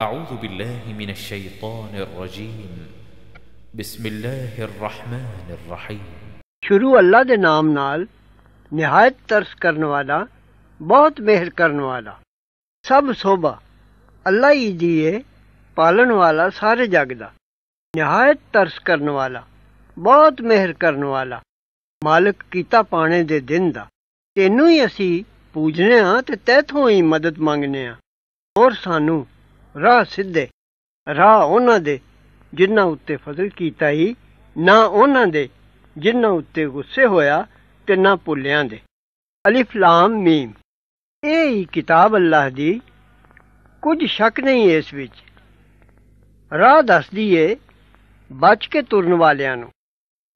أعوذ بالله من الشيطان الرجيم بسم الله الرحمن الرحيم ਸ਼ੁਰੂ ਅੱਲਾ ਦੇ ਨਾਮ ਨਾਲ ਨਿਹਾਇਤ ਤਰਸ ਕਰਨ ਵਾਲਾ ਬਹੁਤ ਮਿਹਰ ਕਰਨ ਵਾਲਾ ਸਭ ਸੋਭਾ ਅੱਲਾ ਹੀ ਦੀਏ ਪਾਲਣ ਵਾਲਾ ਸਾਰੇ ਜਗ ਦਾ ਨਿਹਾਇਤ ਤਰਸ ਕਰਨ ਵਾਲਾ ਬਹੁਤ ਮਿਹਰ ਕਰਨ ਵਾਲਾ ਮਾਲਕ ਕੀਤਾ ਪਾਣੇ ਦੇ ਦਿਨ ਦਾ ਤੈਨੂੰ ਹੀ ਅਸੀਂ ਪੂਜਨੇ ਆ ਤੇ ਤੇਥੋਂ ਹੀ ਮਦਦ ਮੰਗਨੇ ਆ ਹੋਰ ਸਾਨੂੰ ਰਾਹ ਸਿੱਧੇ, ਰਾਹ ਉਹਨਾਂ ਦੇ, ਜਿਨ੍ਹਾਂ ਉੱਤੇ ਫਜ਼ਲ ਕੀਤਾ ਹੀ ਨਾ ਉਹਨਾਂ ਦੇ, ਜਿਨ੍ਹਾਂ ਉੱਤੇ ਗੁੱਸੇ ਹੋਇਆ ਤੇ ਨਾ ਭੁੱਲਿਆਂ ਦੇ। ਅਲਿਫ ਲਾਮ ਮੀਮ। ਇਹ ਹੀ ਕਿਤਾਬ ਅੱਲਾਹ ਦੀ ਕੁਝ ਸ਼ੱਕ ਨਹੀਂ ਇਸ ਵਿੱਚ। ਰਾਹ ਦੱਸਦੀ ਏ, ਬਚ ਕੇ ਤੁਰਨ ਵਾਲਿਆਂ ਨੂੰ,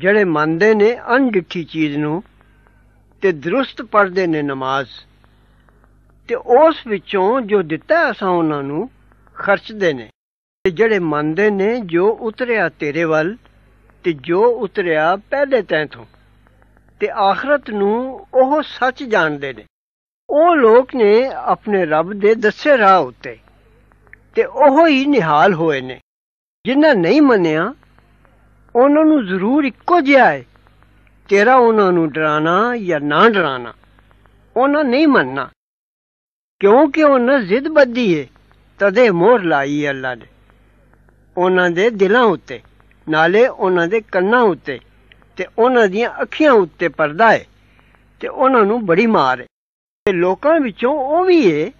ਜਿਹੜੇ ਮੰਨਦੇ ਨੇ ਅਣਡਿੱਠੀ ਚੀਜ਼ ਨੂੰ, ਤੇ ਦਰੁਸਤ ਪੜਦੇ ਨੇ ਨਮਾਜ਼। ਤੇ ਉਸ ਵਿੱਚੋਂ ਜੋ ਦਿੱਤਾ ਅਸਾਂ ਉਹਨਾਂ ਨੂੰ ਖਰਚਦੇ ਨੇ। ਤੇ ਜਿਹੜੇ ਮੰਨਦੇ ਨੇ ਜੋ ਉਤਰਿਆ ਤੇਰੇ ਵੱਲ, ਤੇ ਜੋ ਉਤਰਿਆ ਪਹਿਲੇ ਤੈਥੋਂ ਤੇ। ਆਖਰਤ ਨੂੰ ਉਹ ਸੱਚ ਜਾਣਦੇ ਨੇ। ਉਹ ਲੋਕ ਨੇ ਆਪਣੇ ਰੱਬ ਦੇ ਦੱਸੇ ਰਾਹ ਉੱਤੇ। ਤੇ ਉਹ ਹੀ ਨਿਹਾਲ ਹੋਏ ਨੇ। ਜਿਨ੍ਹਾਂ ਨਹੀਂ ਮੰਨਿਆ, ਉਹਨਾਂ ਨੂੰ ਜ਼ਰੂਰ ਇੱਕੋ ਜਿਹਾ ਹੈ। ਤੇਰਾ ਉਹਨਾਂ ਨੂੰ ਡਰਾਣਾ ਜਾਂ ਨਾ ਡਰਾਣਾ, ਉਹਨਾਂ ਨਹੀਂ ਮੰਨਣਾ। ਕਿਉਂਕਿ ਉਹਨਾਂ ਜ਼ਿੱਦ ਬੱਧੀ ਹੈ ਤਦੇ ਮੋਹਰ ਲਾਈ ਹੈ ਅੱਲਾ ਨੇ। ਉਹਨਾਂ ਦੇ ਦਿਲਾਂ ਉੱਤੇ, ਨਾਲੇ ਉਹਨਾਂ ਦੇ ਕੰਨਾਂ ਉੱਤੇ ਤੇ ਉਹਨਾਂ ਦੀਆਂ ਅੱਖੀਆਂ ਉੱਤੇ ਪਰਦਾ ਹੈ ਤੇ ਉਹਨਾਂ ਨੂੰ ਬੜੀ ਮਾਰ ਹੈ। ਤੇ ਲੋਕਾਂ ਵਿੱਚੋਂ ਉਹ ਵੀ ਹੈ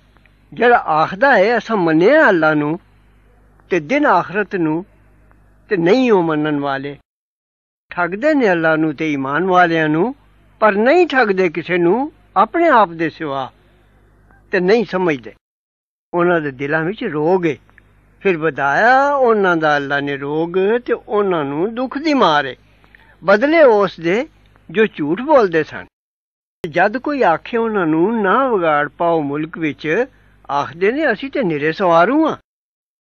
ਜਿਹੜਾ ਆਖਦਾ ਹੈ, ਅਸਾਂ ਮੰਨਿਆ ਅੱਲਾ ਨੂੰ ਤੇ ਦਿਨ ਆਖਰਤ ਨੂੰ ਤੇ ਨਹੀਂ ਉਹ ਮੰਨਣ ਵਾਲੇ। ਠੱਗਦੇ ਨੇ ਅੱਲਾ ਨੂੰ ਤੇ ਈਮਾਨ ਵਾਲਿਆਂ ਨੂੰ, ਪਰ ਨਹੀਂ ਠੱਗਦੇ ਕਿਸੇ ਨੂੰ ਆਪਣੇ ਆਪ ਦੇ ਸਿਵਾ ਤੇ ਨਹੀਂ ਸਮਝਦੇ। ਉਹਨਾਂ ਦੇ ਦਿਲਾਂ ਵਿੱਚ ਰੋਗ ਹੈ ਫਿਰ ਵਧਾਇਆ ਉਹਨਾਂ ਦਾ ਅੱਲਾ ਨੇ ਰੋਗ ਤੇ ਉਹਨਾਂ ਨੂੰ ਦੁੱਖ ਦੀ ਮਾਰ ਹੈ ਬਦਲੇ ਉਸ ਦੇ ਜੋ ਝੂਠ ਬੋਲਦੇ ਸਨ। ਜਦ ਕੋਈ ਆਖੇ ਉਹਨਾਂ ਨੂੰ, ਨਾ ਵਿਗਾੜ ਪਾਓ ਮੁਲਕ ਵਿੱਚ, ਆਖਦੇ ਨੇ, ਅਸੀਂ ਤੇ ਨਿਰੇ ਸਵਾਰੂ ਆ।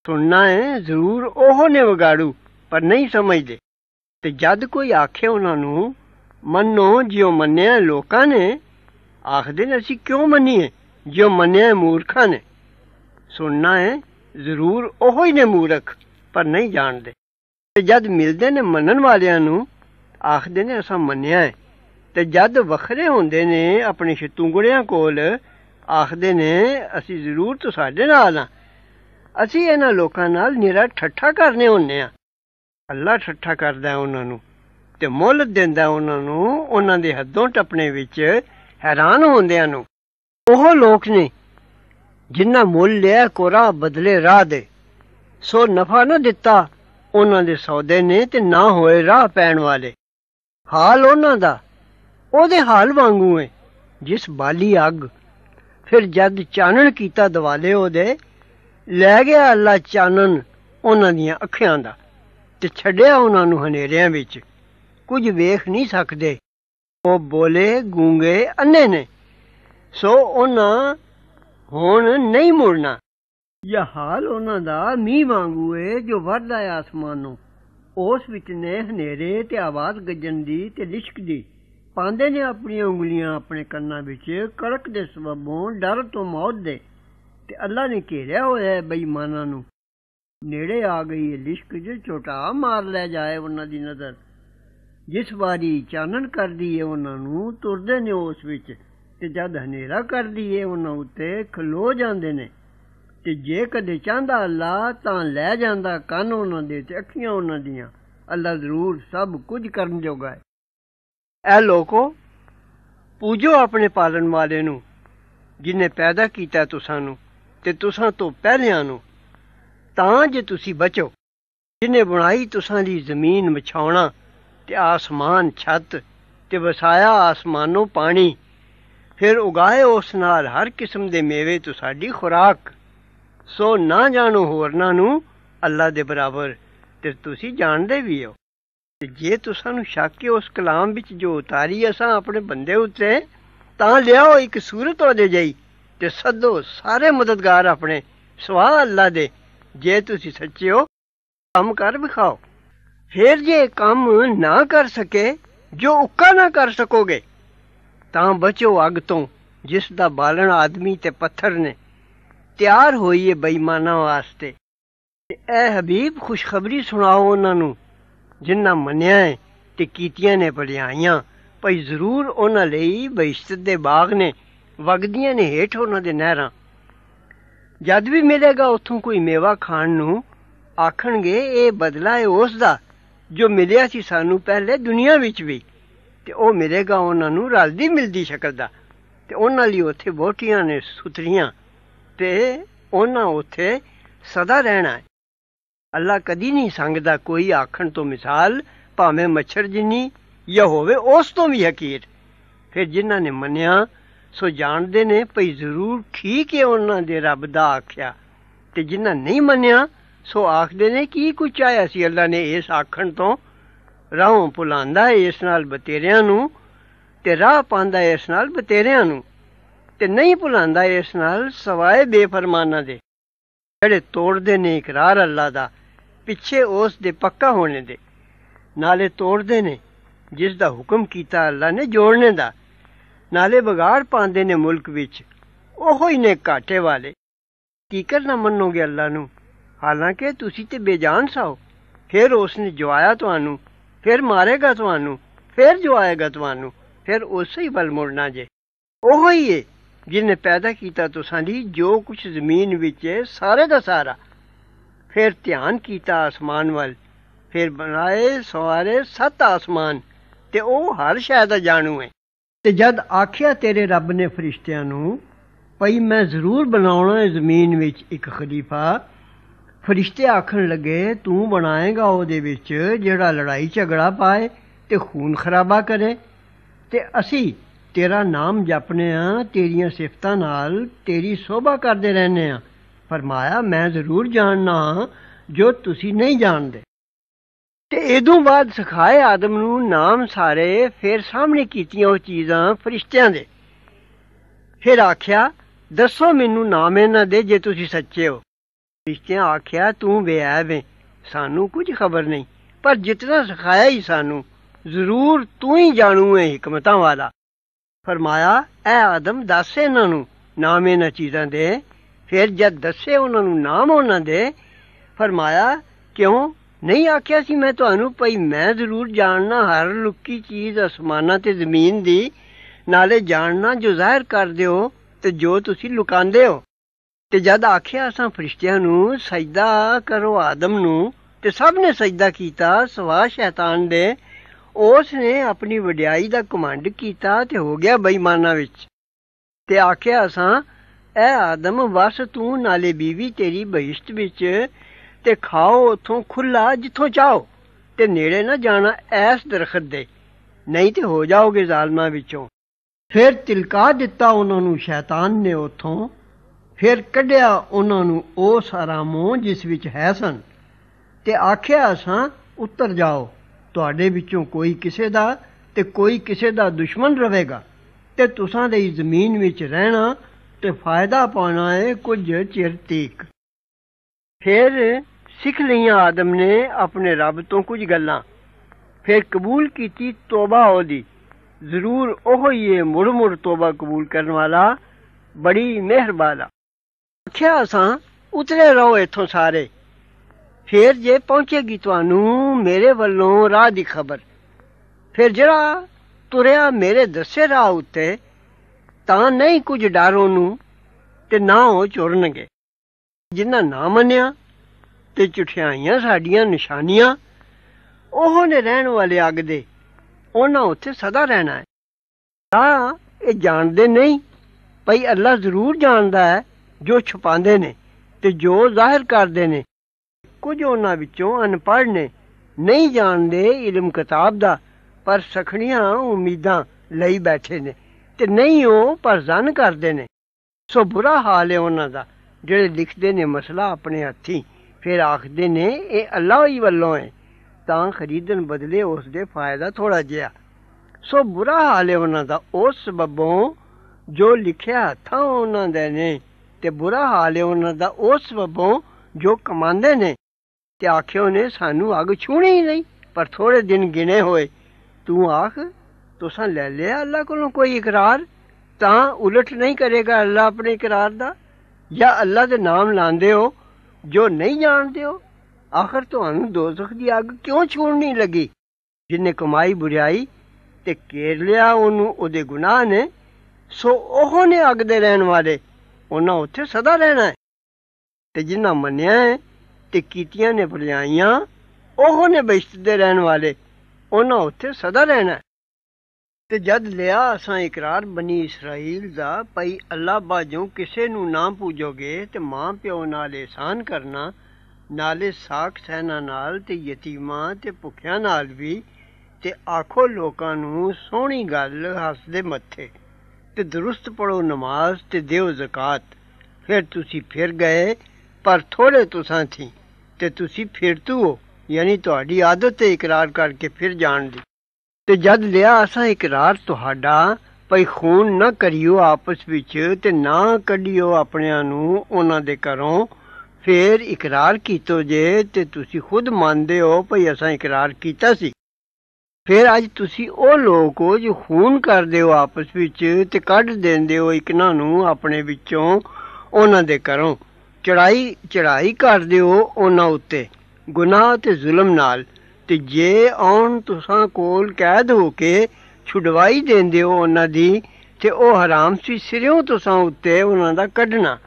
ਸੁਣਨਾ ਹੈ ਜ਼ਰੂਰ ਉਹ ਨੇ ਵਿਗਾੜੂ, ਪਰ ਨਹੀਂ ਸਮਝਦੇ। ਤੇ ਜਦ ਕੋਈ ਆਖੇ ਉਹਨਾਂ ਨੂੰ, ਮੰਨੋ, ਜਿਉ ਮੰਨਿਆ ਲੋਕਾਂ ਨੇ, ਆਖਦੇ ਨੇ, ਅਸੀਂ ਕਿਉਂ ਮੰਨੀਏ? ਜਿਉ ਮੰਨਿਆ ਮੂਰਖਾਂ ਨੇ। ਸੁਣਨਾ ਹੈ, ਜ਼ਰੂਰ ਉਹ ਹੀ ਨੇ ਮੂਰਖ, ਪਰ ਨਹੀਂ ਜਾਣਦੇ। ਤੇ ਜਦ ਮਿਲਦੇ ਨੇ ਮੰਨਣ ਵਾਲਿਆਂ ਨੂੰ, ਆਖਦੇ ਨੇ ਅਸਾਂ ਮੰਨਿਆ ਹੈ। ਤੇ ਜਦ ਵੱਖਰੇ ਹੁੰਦੇ ਨੇ ਆਪਣੇ ਸ਼ਤੂੰਗੜਿਆਂ ਕੋਲ, ਆਖਦੇ ਨੇ ਅਸੀਂ ਜ਼ਰੂਰ ਤੁਹਾਡੇ ਨਾਲ ਆ ਅਸੀਂ ਇਹਨਾਂ ਲੋਕਾਂ ਨਾਲ ਨਿਰਾ ਠੱਠਾ ਕਰਨੇ ਹੁੰਨੇ ਆ ਅੱਲਾ ਠੱਠਾ ਕਰਦਾ ਉਹਨਾਂ ਨੂੰ ਤੇ ਮੁੱਲ ਦਿੰਦਾ ਉਹਨਾਂ ਨੂੰ, ਉਹਨਾਂ ਦੇ ਹੱਦੋਂ ਟੱਪਣੇ ਵਿੱਚ ਹੈਰਾਨ ਹੁੰਦਿਆਂ ਨੂੰ। ਉਹ ਲੋਕ ਨੇ ਜਿਨ੍ਹਾਂ ਮੁੱਲ ਲਿਆ ਕੋਰਾ ਬਦਲੇ ਰਾਹ ਦੇ। ਸੋ ਨਫਾ ਨਾ ਦਿੱਤਾ ਉਹਨਾਂ ਦੇ ਸੌਦੇ ਨੇ ਤੇ ਨਾ ਹੋਏ ਰਾਹ ਪੈਣ ਵਾਲੇ। ਹਾਲ ਉਹਨਾਂ ਦਾ, ਉਹਦੇ ਹਾਲ ਵਾਂਗੂ ਹੈ ਜਿਸ ਬਾਲੀ ਅੱਗ। ਫਿਰ ਜਦ ਚਾਨਣ ਕੀਤਾ ਦਿਵਾਲੇ ਉਹਦੇ, ਲੈ ਗਿਆ ਅੱਲਾ ਚਾਨਣ ਉਹਨਾਂ ਦੀਆਂ ਅੱਖਾਂ ਦਾ ਤੇ ਛੱਡਿਆ ਉਹਨਾਂ ਨੂੰ ਹਨੇਰਿਆਂ ਵਿੱਚ। ਕੁਝ ਵੇਖ ਨਹੀਂ ਸਕਦੇ। ਉਹ ਬੋਲੇ, ਗੂੰਗੇ ਅੰਨੇ ਨੇ। ਸੋ ਉਹਨਾਂ ਹੁਣ ਨਹੀਂ ਮੁੜਨਾ। ਇਹ ਹਾਲ ਉਹਨਾਂ ਦਾ ਮੀਂਹ ਵਾਂਗੂ ਏ ਜੋ ਵਰਦਾ ਆਸਮਾਨੋਂ ਉਸ ਵਿੱਚ ਨੇ ਹਨੇਰੇ ਤੇ ਆਵਾਜ਼ ਗੱਜਣ ਦੀ ਤੇ ਲਿਸ਼ਕ ਦੀ। ਪਾਉਂਦੇ ਨੇ ਆਪਣੀਆਂ ਉਂਗਲੀਆਂ ਆਪਣੇ ਕੰਨਾਂ ਵਿੱਚ, ਕੜਕ ਦੇ ਸਬਬੋਂ ਡਰ ਤੋਂ ਮੌਤ ਦੇ। ਤੇ ਅੱਲਾ ਨੇ ਘੇਰਿਆ ਹੋਇਆ ਹੈ ਬੇਈਮਾਨਾਂ ਨੂੰ। ਨੇੜੇ ਆ ਗਈ ਹੈ ਲਿਸ਼ਕ ਜੋ ਛੋਟਾ ਮਾਰ ਲੈ ਜਾਏ ਉਹਨਾਂ ਦੀ ਨਜ਼ਰ। ਜਿਸ ਵਾਰੀ ਚਾਨਣ ਕਰਦੀ ਏ ਉਹਨਾਂ ਨੂੰ, ਤੁਰਦੇ ਨੇ ਉਸ ਵਿੱਚ। ਤੇ ਜਦ ਹਨੇਰਾ ਕਰਦੀ ਏ ਉਹਨਾਂ ਉੱਤੇ ਖਲੋ ਜਾਂਦੇ ਨੇ। ਤੇ ਜੇ ਕਦੇ ਚਾਹੁੰਦਾ ਅੱਲਾ, ਤਾਂ ਲੈ ਜਾਂਦਾ ਕੰਨ ਉਹਨਾਂ ਦੇ ਤੇ ਅੱਖੀਆਂ ਉਹਨਾਂ ਦੀਆਂ। ਅੱਲਾ ਜ਼ਰੂਰ ਸਭ ਕੁਝ ਕਰਨ ਜੋਗਾ ਹੈ। ਐ ਲੋਕੋ, ਪੂਜੋ ਆਪਣੇ ਪਾਲਣ ਵਾਲੇ ਨੂੰ, ਜਿਨੇ ਪੈਦਾ ਕੀਤਾ ਤੁਸਾਂ ਨੂੰ ਤੇ ਤੁਸਾਂ ਤੋਂ ਪਹਿਲਿਆਂ ਨੂੰ। ਤਾਂ ਜੇ ਤੁਸੀਂ ਬਚੋ, ਜਿਨੇ ਬਣਾਈ ਤੁਸਾਂ ਦੀ ਜ਼ਮੀਨ ਵਿਛਾਉਣਾ ਤੇ ਆਸਮਾਨ ਛੱਤ ਤੇ ਵਸਾਇਆ ਆਸਮਾਨੋਂ ਪਾਣੀ ਫਿਰ ਉਗਾਏ ਉਸ ਨਾਲ ਹਰ ਕਿਸਮ ਦੇ ਮੇਵੇ ਤੁਹਾਡੀ ਖੁਰਾਕ। ਸੋ ਨਾ ਜਾਣੋ ਹੋਰਨਾਂ ਨੂੰ, ਅੱਲਾ ਦੇ ਬਰਾਬਰ, ਤੇ ਤੁਸੀਂ ਜਾਣਦੇ ਵੀ ਹੋ। ਤੇ ਜੇ ਤੁਸਾਂ ਨੂੰ ਸ਼ੱਕ ਹੈ ਉਸ ਕਲਾਮ ਵਿੱਚ ਜੋ ਉਤਾਰੀ ਅਸਾਂ ਆਪਣੇ ਬੰਦੇ ਉੱਤੇ, ਤਾਂ ਲਿਆਓ ਇੱਕ ਸੂਰਤ ਉਹਦੇ ਜਈ ਤੇ ਸੱਦੋ ਸਾਰੇ ਮਦਦਗਾਰ ਆਪਣੇ ਸਵਾ ਅੱਲਾ ਦੇ। ਜੇ ਤੁਸੀਂ ਸੱਚੇ ਹੋ, ਕੰਮ ਕਰ ਵਿਖਾਓ। ਫਿਰ ਜੇ ਕੰਮ ਨਾ ਕਰ ਸਕੇ, ਜੋ ਉੱਕਾ ਨਾ ਕਰ ਸਕੋਗੇ ਤਾਂ ਬਚੋ ਅੱਗ ਤੋਂ, ਜਿਸ ਦਾ ਬਾਲਣ ਆਦਮੀ ਤੇ ਪੱਥਰ ਨੇ। ਤਿਆਰ ਹੋਈ ਏ ਬੇਈਮਾਨਾਂ ਵਾਸਤੇ। ਐ ਹਬੀਬ ਖੁਸ਼ਖਬਰੀ ਸੁਣਾਓ ਉਹਨਾਂ ਨੂੰ, ਜਿਨ੍ਹਾਂ ਮੰਨਿਆ ਏ ਤੇ ਕੀਤੀਆਂ ਨੇ ਭਲਾਈਆਂ। ਭਈ ਜ਼ਰੂਰ ਉਹਨਾਂ ਲਈ ਬਹਿਸ਼ਤ ਦੇ ਬਾਗ ਨੇ, ਵਗਦੀਆਂ ਨੇ ਹੇਠ ਉਹਨਾਂ ਦੇ ਨਹਿਰਾਂ। ਜਦ ਵੀ ਮਿਲੇਗਾ ਉਥੋਂ ਕੋਈ ਮੇਵਾ ਖਾਣ ਨੂੰ ਆਖਣਗੇ, ਇਹ ਬਦਲਾ ਏ ਉਸ ਦਾ, ਜੋ ਮਿਲਿਆ ਸੀ ਸਾਨੂੰ ਪਹਿਲੇ ਦੁਨੀਆ ਵਿੱਚ ਵੀ। ਤੇ ਉਹ ਮਿਲੇਗਾ ਉਹਨਾਂ ਨੂੰ ਰਲਦੀ ਮਿਲਦੀ ਸ਼ਕਲ ਦਾ। ਤੇ ਉਹਨਾਂ ਲਈ ਉੱਥੇ ਬੋਟੀਆਂ ਨੇ ਸੁਥਰੀਆਂ ਤੇ ਉਹਨਾਂ ਉੱਥੇ ਸਦਾ ਰਹਿਣਾ ਹੈ। ਅੱਲਾ ਕਦੀ ਨਹੀਂ ਸੰਗਦਾ ਕੋਈ ਆਖਣ ਤੋਂ ਮਿਸਾਲ, ਭਾਵੇਂ ਮੱਛਰ ਜਿੰਨੀ ਜਾਂ ਹੋਵੇ ਉਸ ਤੋਂ ਵੀ ਹਕੀਰ। ਫਿਰ ਜਿਨ੍ਹਾਂ ਨੇ ਮੰਨਿਆ, ਸੋ ਜਾਣਦੇ ਨੇ ਭਈ ਜ਼ਰੂਰ ਠੀਕ ਹੈ ਉਹਨਾਂ ਦੇ ਰੱਬ ਦਾ ਆਖਿਆ। ਤੇ ਜਿਨ੍ਹਾਂ ਨਹੀਂ ਮੰਨਿਆ, ਸੋ ਆਖਦੇ ਨੇ, ਕੀ ਕੁਝ ਆਇਆ ਸੀ? ਅੱਲਾ ਨੇ ਇਸ ਆਖਣ ਤੋਂ ਰਾਹੋਂ ਭੁਲਾਉਂਦਾ ਹੈ ਇਸ ਨਾਲ ਬਤੇਰਿਆਂ ਨੂੰ ਤੇ ਰਾਹ ਪਾਉਂਦਾ ਇਸ ਨਾਲ ਬਤੇਰਿਆਂ ਨੂੰ ਤੇ ਨਹੀਂ ਭੁਲਾਉਂਦਾ ਇਸ ਨਾਲ ਸਵਾਏ ਬੇਫਰਮਾਨਾਂ ਦੇ। ਜਿਹੜੇ ਤੋੜਦੇ ਨੇ ਇਕਰਾਰ ਅੱਲਾ ਦਾ, ਪਿੱਛੇ ਉਸ ਦੇ ਪੱਕਾ ਹੋਣੇ ਦੇ। ਨਾਲੇ ਤੋੜਦੇ ਨੇ, ਜਿਸ ਦਾ ਹੁਕਮ ਕੀਤਾ ਅੱਲਾ ਨੇ ਜੋੜਨੇ ਦਾ। ਨਾਲੇ ਵਿਗਾੜ ਪਾਉਂਦੇ ਨੇ ਮੁਲਕ ਵਿੱਚ, ਉਹੋ ਹੀ ਨੇ ਘਾਟੇ ਵਾਲੇ। ਕੀ ਕਰਨਾ ਮੰਨੋਗੇ ਅੱਲਾ ਨੂੰ? ਹਾਲਾਂਕਿ ਤੁਸੀਂ ਤੇ ਬੇਜਾਨ ਸਾਓ ਫਿਰ ਉਸ ਨੇ ਜਵਾਇਆ ਤੁਹਾਨੂੰ ਫਿਰ ਮਾਰੇਗਾ ਤੁਹਾਨੂੰ, ਫਿਰ ਜੋ ਆਏਗਾ ਤੁਹਾਨੂੰ, ਫਿਰ ਉਸੇ ਹੀ ਵੱਲ ਮੁੜਨਾ ਜੇ। ਉਹੋ ਹੀ ਏ ਜਿਨੇ ਪੈਦਾ ਕੀਤਾ ਤੁਸਾਂ ਲਈ ਜੋ ਕੁਝ ਜ਼ਮੀਨ ਵਿੱਚ ਹੈ ਸਾਰੇ ਦਾ ਸਾਰਾ। ਫਿਰ ਧਿਆਨ ਕੀਤਾ ਆਸਮਾਨ ਵੱਲ, ਫਿਰ ਬਣਾਏ ਸਵਾਰੇ ਸੱਤ ਆਸਮਾਨ ਤੇ ਉਹ ਹਰ ਸ਼ੈ ਦਾ ਜਾਣੂ ਏ। ਤੇ ਜਦ ਆਖਿਆ ਤੇਰੇ ਰੱਬ ਨੇ ਫਰਿਸ਼ਤਿਆਂ ਨੂੰ, ਭਈ ਮੈਂ ਜ਼ਰੂਰ ਬਣਾਉਣਾ ਹੈ ਜ਼ਮੀਨ ਵਿੱਚ ਇੱਕ ਖਲੀਫਾ ਫਰਿਸ਼ਤੇ ਆਖਣ ਲੱਗੇ, ਤੂੰ ਬਣਾਏਗਾ ਉਹਦੇ ਵਿੱਚ ਜਿਹੜਾ ਲੜਾਈ ਝਗੜਾ ਪਾਏ ਤੇ ਖੂਨ ਖਰਾਬਾ ਕਰੇ ਤੇ ਅਸੀਂ ਤੇਰਾ ਨਾਮ ਜਪਨੇ ਆ, ਤੇਰੀਆਂ ਸਿਫਤਾਂ ਨਾਲ ਤੇਰੀ ਸੋਭਾ ਕਰਦੇ ਰਹਿੰਦੇ ਆ। ਫਰਮਾਇਆ, ਮੈਂ ਜ਼ਰੂਰ ਜਾਣਨਾ ਜੋ ਤੁਸੀਂ ਨਹੀਂ ਜਾਣਦੇ। ਤੇ ਇਦੋਂ ਬਾਅਦ ਸਿਖਾਏ ਆਦਮ ਨੂੰ ਨਾਮ ਸਾਰੇ ਫਿਰ ਸਾਹਮਣੇ ਕੀਤੀਆਂ ਉਹ ਚੀਜ਼ਾਂ ਫਰਿਸ਼ਤਿਆਂ ਦੇ। ਫਿਰ ਆਖਿਆ, ਦੱਸੋ ਮੈਨੂੰ ਨਾਮ ਇਹਨਾਂ ਦੇ, ਜੇ ਤੁਸੀਂ ਸੱਚੇ ਹੋ। ਫਰਿਸ਼ਤਿਆਂ ਆਖਿਆ, ਤੂੰ ਬੇਅਬ ਹੈ ਸਾਨੂੰ ਕੁਝ ਖਬਰ ਨਹੀਂ। ਪਰ ਜਿਤਨਾ ਸਿਖਾਇਆ ਹੀ ਸਾਨੂੰ, ਜ਼ਰੂਰ ਤੂੰ ਹੀ ਜਾਣੂ ਹੈ ਹਕਮਤਾਂ ਵਾਲਾ। ਫਰਮਾਇਆ, ਐ ਆਦਮ ਦੱਸ ਇਹਨਾਂ ਨੂੰ, ਨਾਮ ਇਹਨਾਂ ਚੀਜ਼ਾਂ ਦੇ। ਫਿਰ ਜਦ ਦੱਸੇ ਉਹਨਾਂ ਨੂੰ ਨਾਮ ਉਹਨਾਂ ਦੇ, ਫਰਮਾਇਆ, ਕਿਉਂ? ਨਹੀਂ ਆਖਿਆ ਸੀ ਮੈਂ ਤੁਹਾਨੂੰ, ਭਈ ਮੈਂ ਜ਼ਰੂਰ ਜਾਣਨਾ ਹਰ ਲੁੱਕੀ ਚੀਜ਼ ਅਸਮਾਨਾਂ ਤੇ ਜ਼ਮੀਨ ਦੀ। ਨਾਲੇ ਜਾਣਨਾ ਜੋ ਜ਼ਾਹਿਰ ਕਰਦੇ ਹੋ ਤੇ ਜੋ ਤੁਸੀਂ ਲੁਕਾਉਂਦੇ ਹੋ। ਤੇ ਜਦ ਆਖਿਆ ਅਸਾਂ ਫਰਿਸ਼ਤਿਆਂ ਨੂੰ, ਸਜਦਾ ਕਰੋ ਆਦਮ ਨੂੰ, ਤੇ ਸਭ ਨੇ ਸਜਦਾ ਕੀਤਾ, ਸਵਾ ਸ਼ੈਤਾਨ ਦੇ। ਉਸ ਨੇ ਆਪਣੀ ਵਡਿਆਈ ਦਾ ਕਮਾਂਡ ਕੀਤਾ ਤੇ ਹੋ ਗਿਆ ਬੇਈਮਾਨਾਂ ਵਿੱਚ। ਤੇ ਆਖਿਆ ਅਸਾਂ, ਐ ਆਦਮ, ਵਸ ਤੂੰ ਨਾਲੇ ਬੀਵੀ ਤੇਰੀ ਬਹਿਸ਼ਤ ਵਿੱਚ, ਤੇ ਖਾਓ ਉਥੋਂ ਖੁੱਲਾ ਜਿੱਥੋਂ ਚਾਹੋ, ਤੇ ਨੇੜੇ ਨਾ ਜਾਣਾ ਐਸ ਦਰਖਤ ਦੇ। ਨਹੀਂ ਤੇ ਹੋ ਜਾਓਗੇ ਜ਼ਾਲਮਾਂ ਵਿੱਚੋਂ। ਫਿਰ ਤਿਲਕਾ ਦਿੱਤਾ ਉਹਨਾਂ ਨੂੰ, ਸ਼ੈਤਾਨ ਨੇ ਉਥੋਂ ਫਿਰ ਕੱਢਿਆ ਉਹਨਾਂ ਨੂੰ ਉਹ ਸਾਰਾ ਮੋਹ ਜਿਸ ਵਿੱਚ ਹੈ ਸਨ ਤੇ ਆਖਿਆ ਅਸਾਂ, ਉੱਤਰ ਜਾਓ, ਤੁਹਾਡੇ ਵਿੱਚੋਂ ਕੋਈ ਕਿਸੇ ਦਾ ਤੇ ਕੋਈ ਕਿਸੇ ਦਾ ਦੁਸ਼ਮਣ ਰਹੇਗਾ ਤੇ ਤੁਸਾਂ ਦੇ ਜ਼ਮੀਨ ਵਿੱਚ ਰਹਿਣਾ ਤੇ ਫਾਇਦਾ ਪਾਉਣਾ ਹੈ ਕੁਝ ਚਿਰ ਤੀਕ। ਫਿਰ ਸਿੱਖ ਲਈਆਂ ਆਦਮ ਨੇ ਆਪਣੇ ਰੱਬ ਤੋਂ ਕੁਝ ਗੱਲਾਂ। ਫਿਰ ਕਬੂਲ ਕੀਤੀ ਤੋਬਾ ਉਹਦੀ। ਜ਼ਰੂਰ ਉਹ ਹੀ ਹੈ ਮੁੜ ਮੁੜ ਤੋਬਾ ਕਬੂਲ ਕਰਨ ਵਾਲਾ, ਬੜੀ ਮਿਹਰਬਾਨਾ ਆਖਿਆ ਅਸਾਂ ਉਤਰੇ ਰਹੋ ਇੱਥੋਂ ਸਾਰੇ। ਫੇਰ ਜੇ ਪਹੁੰਚੇਗੀ ਤੁਹਾਨੂੰ ਮੇਰੇ ਵੱਲੋਂ ਰਾਹ ਦੀ ਖਬਰ। ਫਿਰ ਜਿਹੜਾ ਤੁਰਿਆ ਮੇਰੇ ਦੱਸੇ ਰਾਹ ਉੱਤੇ, ਤਾਂ ਨਹੀਂ ਕੁਝ ਡਰ ਉਹਨੂੰ ਤੇ ਨਾ ਉਹ ਚੁਰਨਗੇ। ਜਿਨ੍ਹਾਂ ਨਾ ਮੰਨਿਆ ਤੇ ਚੁਠਿਆਈਆਂ ਸਾਡੀਆਂ ਨਿਸ਼ਾਨੀਆਂ, ਉਹ ਨੇ ਰਹਿਣ ਵਾਲੇ ਅੱਗ ਦੇ। ਉਹਨਾਂ ਉੱਥੇ ਸਦਾ ਰਹਿਣਾ ਹੈ। ਤਾਂ ਇਹ ਜਾਣਦੇ ਨਹੀਂ, ਭਈ ਅੱਲਾ ਜ਼ਰੂਰ ਜਾਣਦਾ ਹੈ ਜੋ ਛੁਪਾਉਂਦੇ ਨੇ ਤੇ ਜੋ ਜ਼ਾਹਿਰ ਕਰਦੇ ਨੇ, ਕੁਝ ਉਹਨਾਂ ਵਿੱਚੋਂ ਅਨਪੜ੍ਹ ਨੇ। ਨਹੀਂ ਜਾਣਦੇ ਇਲਮ ਕਿਤਾਬ ਦਾ, ਪਰ ਸਖਣੀਆਂ ਉਮੀਦਾਂ ਲਈ ਬੈਠੇ ਨੇ ਤੇ ਨਹੀਂ ਉਹ ਪਰ ਜ਼ਨ ਕਰਦੇ ਨੇ। ਸੋ ਬੁਰਾ ਹਾਲ ਹੈ ਉਹਨਾਂ ਦਾ, ਜਿਹੜੇ ਲਿਖਦੇ ਨੇ ਮਸਲਾ ਆਪਣੇ ਹੱਥੀ, ਫਿਰ ਆਖਦੇ ਨੇ, ਇਹ ਅੱਲਾਹ ਹੀ ਵੱਲੋਂ ਹੈ। ਤਾਂ ਖਰੀਦਣ ਬਦਲੇ ਉਸ ਦੇ ਫਾਇਦਾ ਥੋੜਾ ਜਿਹਾ। ਸੋ ਬੁਰਾ ਹਾਲ ਹੈ ਉਹਨਾਂ ਦਾ, ਉਸ ਸਬਬੋਂ ਜੋ ਲਿਖਿਆ ਹੱਥਾਂ ਉਹਨਾਂ ਦੇ ਨੇ। ਤੇ ਬੁਰਾ ਹਾਲ ਹੈ ਉਹਨਾਂ ਦਾ, ਉਸ ਸਬਬੋਂ ਜੋ ਕਮਾਉਂਦੇ ਨੇ ਤੇ ਆਖਿਓ ਨੇ ਸਾਨੂੰ ਅੱਗ ਛੂਣੀ ਹੀ ਨਹੀਂ, ਪਰ ਥੋੜੇ ਦਿਨ ਗਿਣੇ ਹੋਏ। ਤੂੰ ਆਖ, ਤੁਸਾਂ ਲੈ ਲਿਆ ਅੱਲਾ ਕੋਲੋਂ ਕੋਈ ਇਕਰਾਰ? ਤਾਂ ਉਲਟ ਨਹੀਂ ਕਰੇਗਾ ਅੱਲਾ ਆਪਣੇ ਇਕਰਾਰ ਦਾ? ਜਾਂ ਅੱਲਾ ਦੇ ਨਾਮ ਲਾਉਂਦੇ ਹੋ, ਜੋ ਨਹੀਂ ਜਾਣਦੇ ਹੋ? ਆਖਰ ਤੁਹਾਨੂੰ ਦੋਜ਼ਖ ਦੀ ਅੱਗ ਕਿਉਂ ਛੋੜਨੀ ਲੱਗੀ? ਜਿਨੇ ਕਮਾਈ ਬੁਰੀਾਈ ਤੇ ਕੇਰ ਲਿਆ ਉਹਨੂੰ, ਉਹਦੇ ਗੁਨਾਹ ਨੇ, ਸੋ ਉਹ ਨੇ ਅੱਗ ਦੇ ਰਹਿਣ ਵਾਲੇ। ਉਹਨਾਂ ਉੱਥੇ ਸਦਾ ਰਹਿਣਾ ਹੈ। ਤੇ ਜਿਨ੍ਹਾਂ ਮੰਨਿਆ ਹੈ ਤੇ ਕੀਤੀਆਂ ਨੇ ਭਲਾਈਆਂ ਉਹ ਨੇ ਬਿਸ਼ਤ ਦੇ ਰਹਿਣ ਵਾਲੇ, ਉਹਨਾਂ ਉੱਥੇ ਸਦਾ ਰਹਿਣਾ ਹੈ। ਤੇ ਜਦ ਲਿਆ ਅਸਾਂ ਇਕਰਾਰ ਬਣੀ ਇਸਰਾਈਲ ਦਾ, ਭਈ ਅੱਲਾ ਬਾਝੋਂ ਕਿਸੇ ਨੂੰ ਨਾ ਪੂਜੋਗੇ ਤੇ ਮਾਂ ਪਿਓ ਨਾਲ ਇਹਸਾਨ ਕਰਨਾ, ਨਾਲੇ ਸਾਖ ਸਹਿਨਾ ਨਾਲ ਤੇ ਯਤੀਮਾਂ ਤੇ ਭੁੱਖਿਆਂ ਨਾਲ ਵੀ, ਤੇ ਆਖੋ ਲੋਕਾਂ ਨੂੰ ਸੋਹਣੀ ਗੱਲ ਹੱਸਦੇ ਮੱਥੇ। ਤੇ ਦਰੁਸਤ ਪੜੋ ਨਮਾਜ਼ ਤੇ ਦਿਓ ਜ਼ਕਾਤ। ਫਿਰ ਤੁਸੀਂ ਫਿਰ ਗਏ, ਪਰ ਥੋੜੇ ਤੁਸਾਂ ਥੀ ਤੇ ਤੁਸੀਂ ਫਿਰ ਤੂੰ ਯਾਨੀ ਤੁਹਾਡੀ ਆਦਤ ਹੈ ਇਕਰਾਰ ਕਰਕੇ ਫਿਰ ਜਾਣ ਦੀ। ਤੇ ਜਦ ਲਿਆ ਅਸਾਂ ਇਕਰਾਰ ਤੁਹਾਡਾ, ਭਈ ਖੂਨ ਨਾ ਕਰਿਓ ਆਪਸ ਵਿੱਚ ਤੇ ਨਾ ਕੱਢਿਓ ਆਪਣਿਆਂ ਨੂੰ ਉਹਨਾਂ ਦੇ ਘਰੋਂ, ਫੇਰ ਇਕਰਾਰ ਕੀਤੋ ਜੇ ਤੇ ਤੁਸੀਂ ਖੁਦ ਮੰਨਦੇ ਹੋ ਭਈ ਅਸਾਂ ਇਕਰਾਰ ਕੀਤਾ ਸੀ। ਫਿਰ ਅੱਜ ਤੁਸੀਂ ਉਹ ਲੋਕ ਹੋ ਜੋ ਖੂਨ ਕਰਦੇ ਹੋ ਆਪਸ ਵਿੱਚ ਤੇ ਕੱਢ ਦਿੰਦੇ ਹੋ ਇਕਨਾਂ ਨੂੰ ਆਪਣੇ ਵਿੱਚੋਂ, ਉਹਨਾਂ ਦੇ ਕਰੋ ਚੜਾਈ ਚੜਾਈ ਕਰਦੇ ਹੋ ਉਹਨਾਂ ਉੱਤੇ, ਗੁਨਾਹ ਤੇ ਜ਼ੁਲਮ ਨਾਲ। ਤੇ ਜੇ ਆਉਣ ਤੁਸਾਂ ਕੋਲ ਕੈਦ ਹੋ ਕੇ ਛੁਡਵਾਈ ਦਿੰਦੇ ਹੋ ਉਹਨਾਂ ਦੀ, ਤੇ ਉਹ ਹਰਾਮ ਸੀ ਸਿਰਿਓਂ ਤੁਸਾਂ ਉੱਤੇ ਉਹਨਾਂ ਦਾ ਕੱਢਣਾ।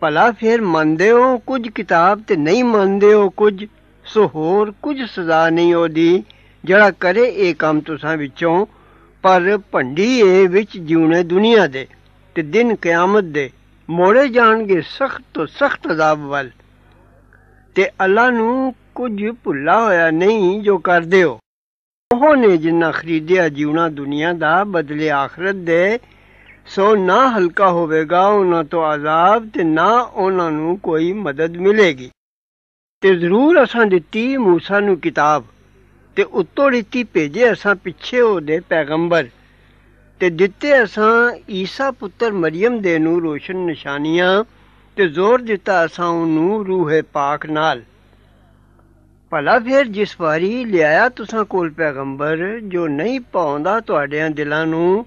ਭਲਾ ਫਿਰ ਮੰਨਦੇ ਹੋ ਕੁਝ ਕਿਤਾਬ ਤੇ ਨਹੀਂ ਮੰਨਦੇ ਹੋ ਕੁਝ, ਸੋ ਹੋਰ ਕੁਝ ਸਜ਼ਾ ਨਹੀਂ ਉਹਦੀ। ਜਿਹੜਾ ਕਰੇ ਇਹ ਕੰਮ ਤੁਸਾਂ ਵਿੱਚੋਂ ਪਰ ਭੰਡੀ ਇਹ ਵਿੱਚ ਜਿਉਣੇ ਦੁਨੀਆ ਦੇ ਤੇ ਦਿਨ ਕਿਆਮਤ ਦੇ ਮੋੜੇ ਜਾਣਗੇ ਸਖਤ ਤੋਂ ਸਖਤ ਅਜ਼ਾਬ ਵੱਲ ਤੇ ਅੱਲਾ ਨੂੰ ਕੁਝ ਭੁੱਲਾ ਹੋਇਆ ਨਹੀਂ ਜੋ ਕਰਦੇ ਹੋ ਉਹ ਨੇ ਜਿੰਨਾ ਖਰੀਦਿਆ ਜਿਉਣਾ ਦੁਨੀਆ ਦਾ ਬਦਲੇ ਆਖਰਤ ਦੇ ਸੋ ਨਾ ਹਲਕਾ ਹੋਵੇਗਾ ਉਹਨਾਂ ਤੋਂ ਆਜ਼ਾਬ ਤੇ ਨਾ ਉਹਨਾਂ ਨੂੰ ਕੋਈ ਮਦਦ ਮਿਲੇਗੀ ਤੇ ਜ਼ਰੂਰ ਅਸਾਂ ਦਿੱਤੀ موسی ਨੂੰ ਕਿਤਾਬ ਤੇ ਉੱਤੋਂ ਦਿੱਤੀ ਭੇਜੇ ਅਸਾਂ ਪਿੱਛੇ ਉਹਦੇ ਪੈਗੰਬਰ ਤੇ ਦਿੱਤੇ ਅਸਾਂ ਈਸਾ ਪੁੱਤਰ ਮਰੀਮ ਦੇ ਨੂੰ ਰੋਸ਼ਨ ਨਿਸ਼ਾਨੀਆਂ ਤੇ ਜ਼ੋਰ ਦਿੱਤਾ ਅਸਾਂ ਉਹਨੂੰ ਰੂਹੇ ਪਾਕ ਨਾਲ। ਭਲਾ ਫਿਰ ਜਿਸ ਵਾਰੀ ਲਿਆਇਆ ਤੁਸਾਂ ਕੋਲ ਪੈਗੰਬਰ, ਜੋ ਨਹੀਂ ਪਾਉਂਦਾ ਤੁਹਾਡਿਆਂ ਦਿਲਾਂ ਨੂੰ,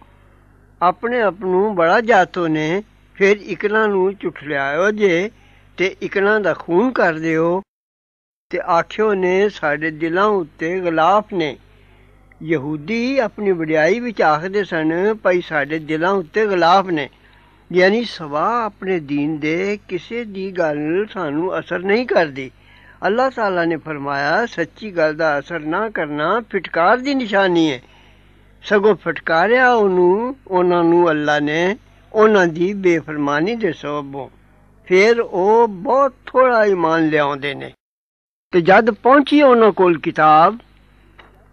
ਆਪਣੇ ਆਪ ਨੂੰ ਬੜਾ ਜਾਤੋ ਨੇ ਫਿਰ ਇਕਲਾਂ ਨੂੰ ਝੁੱਠ ਲਿਆਇਓ ਜੇ ਤੇ ਇਕਲਾਂ ਦਾ ਖੂਨ ਕਰ ਦਿਓ। ਤੇ ਆਖਿਓ ਨੇ ਸਾਡੇ ਦਿਲਾਂ ਉੱਤੇ ਗਲਾਫ ਨੇ ਯਹੂਦੀ ਆਪਣੀ ਵਡਿਆਈ ਵਿੱਚ ਆਖਦੇ ਸਨ ਭਈ ਸਾਡੇ ਦਿਲਾਂ ਉੱਤੇ ਗਲਾਫ ਨੇ ਯਾਨੀ ਸਵਾ ਆਪਣੇ دین ਦੇ ਕਿਸੇ ਦੀ ਗੱਲ ਸਾਨੂੰ ਅਸਰ ਨਹੀਂ ਕਰਦੀ ਅੱਲਾਹ ਤਾਲਾ ਨੇ ਫਰਮਾਇਆ ਸੱਚੀ ਗੱਲ ਦਾ ਅਸਰ ਨਾ ਕਰਨਾ ਫਟਕਾਰ ਦੀ ਨਿਸ਼ਾਨੀ ਹੈ ਸਗੋਂ ਫਟਕਾਰਿਆ ਉਹਨੂੰ ਉਹਨਾਂ ਨੂੰ ਅੱਲਾ ਨੇ ਉਹਨਾਂ ਦੀ ਬੇਫਰਮਾਨੀ ਦੇ ਸਬਬੋਂ ਫਿਰ ਉਹ ਬਹੁਤ ਥੋੜਾ ਈਮਾਨ ਲਿਆਉਂਦੇ ਨੇ ਤੇ ਜਦ ਪਹੁੰਚੀ ਉਹਨਾਂ ਕੋਲ ਕਿਤਾਬ,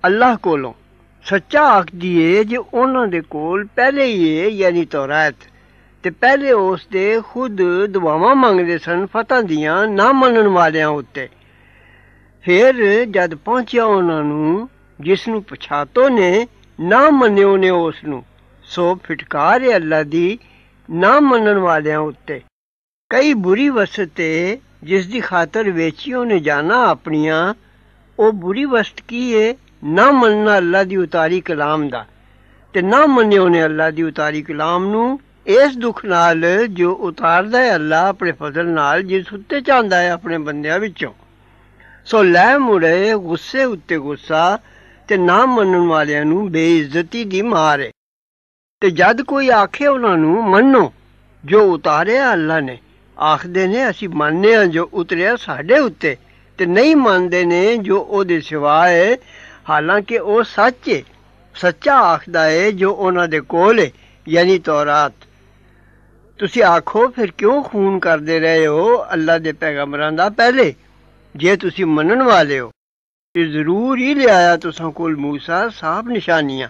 ਅੱਲਾਹ ਕੋਲੋਂ, ਸੱਚਾ ਆਖਦੀ ਏ ਜੇ ਉਹਨਾਂ ਦੇ ਕੋਲ ਪਹਿਲੇ ਹੀ ਏ, ਯਾਨੀ ਤੌਰਾਤ, ਤੇ ਪਹਿਲੇ ਉਸ ਦੇ ਖੁਦ ਦੁਆਵਾਂ ਮੰਗਦੇ ਸਨ ਫਤਹ ਦੀਆਂ ਨਾ ਮੰਨਣ ਵਾਲਿਆਂ ਉੱਤੇ। ਫਿਰ ਜਦ ਪਹੁੰਚਿਆ ਉਹਨਾਂ ਨੂੰ, ਜਿਸ ਨੂੰ ਪਛਾਤੋ ਨੇ, ਨਾ ਮੰਨਿਓ ਨੇ ਉਸ ਨੂੰ, ਸੋ ਫਿਟਕਾਰ ਹੈ ਅੱਲਾ ਦੀ ਨਾ ਮੰਨਣ ਵਾਲਿਆਂ ਉੱਤੇ। ਕਈ ਬੁਰੀ ਵਸਤ ਤੇ ਜਿਸ ਦੀ ਖਾਤਰ ਵੇਚੀ ਨੇ ਜਾਣਾ ਆਪਣੀਆਂ, ਉਹ ਬੁਰੀ ਵਸਤ ਕੀ ਏ? ਨਾ ਮੰਨਣਾ ਅੱਲਾ ਦੀ ਉਤਾਰੀ ਕਲਾਮ ਦਾ। ਤੇ ਨਾ ਮੰਨਿਓ ਨੇ ਅੱਲਾ ਦੀ ਉਤਾਰੀ ਕਲਾਮ ਨੂੰ, ਇਸ ਦੁੱਖ ਨਾਲ ਜੋ ਉਤਾਰਦਾ ਹੈ ਅੱਲਾ ਆਪਣੇ ਫਜ਼ਲ ਨਾਲ, ਜਿਸ ਉੱਤੇ ਚਾਹੁੰਦਾ ਹੈ ਆਪਣੇ ਬੰਦਿਆਂ ਵਿੱਚੋਂ। ਸੋ ਲੈ ਮੁੜੇ ਗੁੱਸੇ ਉੱਤੇ ਗੁੱਸਾ ਤੇ ਨਾ ਮੰਨਣ ਵਾਲਿਆਂ ਨੂੰ ਬੇਇੱਜ਼ਤੀ ਦੀ ਮਾਰ ਹੈ ਤੇ ਜਦ ਕੋਈ ਆਖੇ ਉਹਨਾਂ ਨੂੰ, ਮੰਨੋ ਜੋ ਉਤਾਰਿਆ ਅੱਲਾ ਨੇ ਆਖਦੇ ਨੇ ਅਸੀਂ ਮੰਨਦੇ ਹਾਂ ਜੋ ਉਤਰਿਆ ਸਾਡੇ ਉੱਤੇ ਤੇ ਨਹੀਂ ਮੰਨਦੇ ਨੇ ਜੋ ਉਹਦੇ ਸਿਵਾ ਹੈ ਹਾਲਾਂਕਿ ਉਹ ਸੱਚ ਹੈ ਸੱਚਾ ਆਖਦਾ ਹੈ ਜੋ ਉਹਨਾਂ ਦੇ ਕੋਲ ਹੈ ਯਾਨੀ ਤੌਰਾਤ ਤੁਸੀਂ ਆਖੋ ਫਿਰ ਕਿਉਂ ਖੂਨ ਕਰਦੇ ਰਹੇ ਹੋ ਅੱਲਾ ਦੇ ਪੈਗੰਬਰਾਂ ਦਾ ਪਹਿਲੇ ਜੇ ਤੁਸੀਂ ਮੰਨਣ ਵਾਲੇ ਹੋ ਤੇ ਜ਼ਰੂਰ ਹੀ ਲਿਆਇਆ ਤੁਸਾਂ ਕੋਲ موسی ਸਾਫ ਨਿਸ਼ਾਨੀਆਂ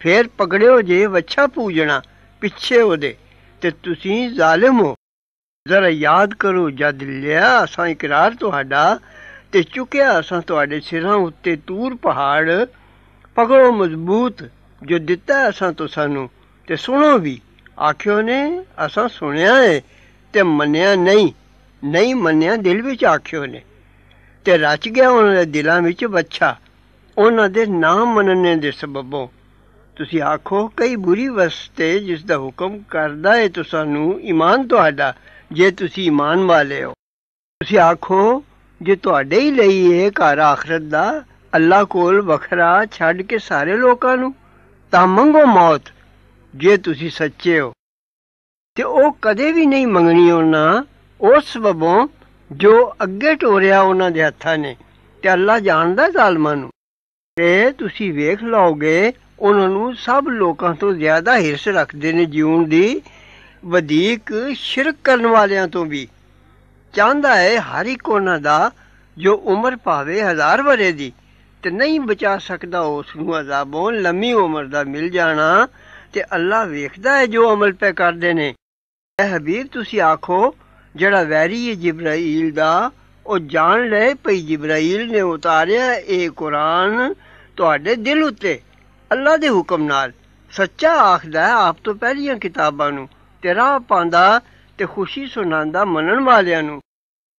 ਫੇਰ ਪਕੜਿਓ ਜੇ ਵੱਛਾ ਪੂਜਣਾ ਪਿੱਛੇ ਉਹਦੇ ਤੇ ਤੁਸੀਂ ਜ਼ਾਲਿਮ ਹੋ ਜ਼ਰਾ ਯਾਦ ਕਰੋ, ਜਦ ਲਿਆ ਅਸਾਂ ਇਕਰਾਰ ਤੁਹਾਡਾ ਤੇ ਚੁੱਕਿਆ ਅਸਾਂ ਤੁਹਾਡੇ ਸਿਰਾਂ ਉੱਤੇ ਤੂਰ ਪਹਾੜ ਪਕੜੋ ਮਜ਼ਬੂਤ ਜੋ ਦਿੱਤਾ ਅਸਾਂ ਤੋਂ ਸਾਨੂੰ, ਤੇ ਸੁਣੋ ਵੀ, ਆਖਿਓ ਨੇ, ਅਸਾਂ ਸੁਣਿਆ ਹੈ ਤੇ ਮੰਨਿਆ ਨਹੀਂ ਨਹੀਂ ਮੰਨਿਆ ਦਿਲ ਵਿੱਚ ਆਖਿਓ ਨੇ। ਤੇ ਰਚ ਗਿਆ ਉਹਨਾਂ ਦੇ ਦਿਲਾਂ ਵਿੱਚ ਬੱਚਾ ਉਹਨਾਂ ਦੇ ਨਾ ਮੰਨਣੇ ਦੇ ਸਬਬੋਂ। ਤੁਸੀਂ ਆਖੋ, ਕਈ ਬੁਰੀ ਵਸਤੇ ਜਿਸ ਦਾ ਹੁਕਮ ਕਰਦਾ ਏ ਤੁਹਾਨੂੰ ਈਮਾਨ ਤੁਹਾਡਾ ਜੇ ਤੁਸੀਂ ਇਮਾਨ ਵਾਲੇ ਹੋ, ਤੁਸੀਂ ਆਖੋ, ਜੇ ਤੁਹਾਡੇ ਹੀ ਲਈ ਇਹ ਘਰ ਆਖਰਤ ਦਾ ਅੱਲਾ ਕੋਲ ਵੱਖਰਾ ਛੱਡ ਕੇ ਸਾਰੇ ਲੋਕਾਂ ਨੂੰ, ਤਾਂ ਮੰਗੋ ਮੌਤ, ਜੇ ਤੁਸੀਂ ਸੱਚੇ ਹੋ। ਤੇ ਉਹ ਕਦੇ ਵੀ ਨਹੀਂ ਮੰਗਣੀ ਉਹਨਾਂ, ਉਸ ਸਬਬੋਂ ਜੋ ਅੱਗੇ ਟੋਰਿਆ ਉਹਨਾਂ ਦੇ ਹੱਥਾਂ ਨੇ, ਤੇ ਅੱਲਾ ਜਾਣਦਾ ਜ਼ਾਲਮਾਂ ਨੂੰ। ਤੇ ਤੁਸੀਂ ਵੇਖ ਲਓਗੇ, ਉਹਨਾਂ ਨੂੰ ਸਭ ਲੋਕਾਂ ਤੋਂ ਜ਼ਿਆਦਾ ਹਿਰਸ ਰੱਖਦੇ ਨੇ ਜਿਉਣ ਦੀ ਵਧੇਕ ਸ਼ਿਰਕ ਕਰਨ ਵਾਲਿਆਂ ਤੋਂ ਵੀ। ਚਾਹੁੰਦਾ ਹੈ ਹਰ ਇੱਕ ਉਹਨਾਂ ਦਾ ਜੋ ਉਮਰ ਭਾਵੇ ਹਜ਼ਾਰ ਵਰੇ ਦੀ, ਤੇ ਨਹੀਂ ਬਚਾ ਸਕਦਾ ਉਸ ਨੂੰ ਅਜ਼ਾਬੋਂ, ਲੰਮੀ ਉਮਰ ਦਾ ਮਿਲ ਜਾਣਾ, ਤੇ ਅੱਲਾ ਵੇਖਦਾ ਹੈ ਜੋ ਅਮਲ ਪੈ ਕਰਦੇ ਨੇ। ਐ ਹਬੀਬ, ਤੁਸੀਂ ਆਖੋ, ਜਿਹੜਾ ਵੈਰੀ ਹੈ ਜਿਬਰਾਈਲ ਦਾ, ਉਹ ਜਾਣ ਲੈ ਪਈ ਜਿਬਰਾਈਲ ਨੇ ਉਤਾਰਿਆ ਇਹ ਕੁਰਾਨ ਤੁਹਾਡੇ ਦਿਲ ਉੱਤੇ ਅੱਲਾ ਦੇ ਹੁਕਮ ਨਾਲ। ਸੱਚਾ ਆਖਦਾ ਆਪ ਤੋਂ ਪਹਿਲੀਆਂ ਕਿਤਾਬਾਂ ਨੂੰ। ਰਾਹ ਪਾਉਂਦਾ ਤੇ ਖੁਸ਼ੀ ਸੁਣਾਉਂਦਾ ਮੰਨਣ ਵਾਲਿਆਂ ਨੂੰ।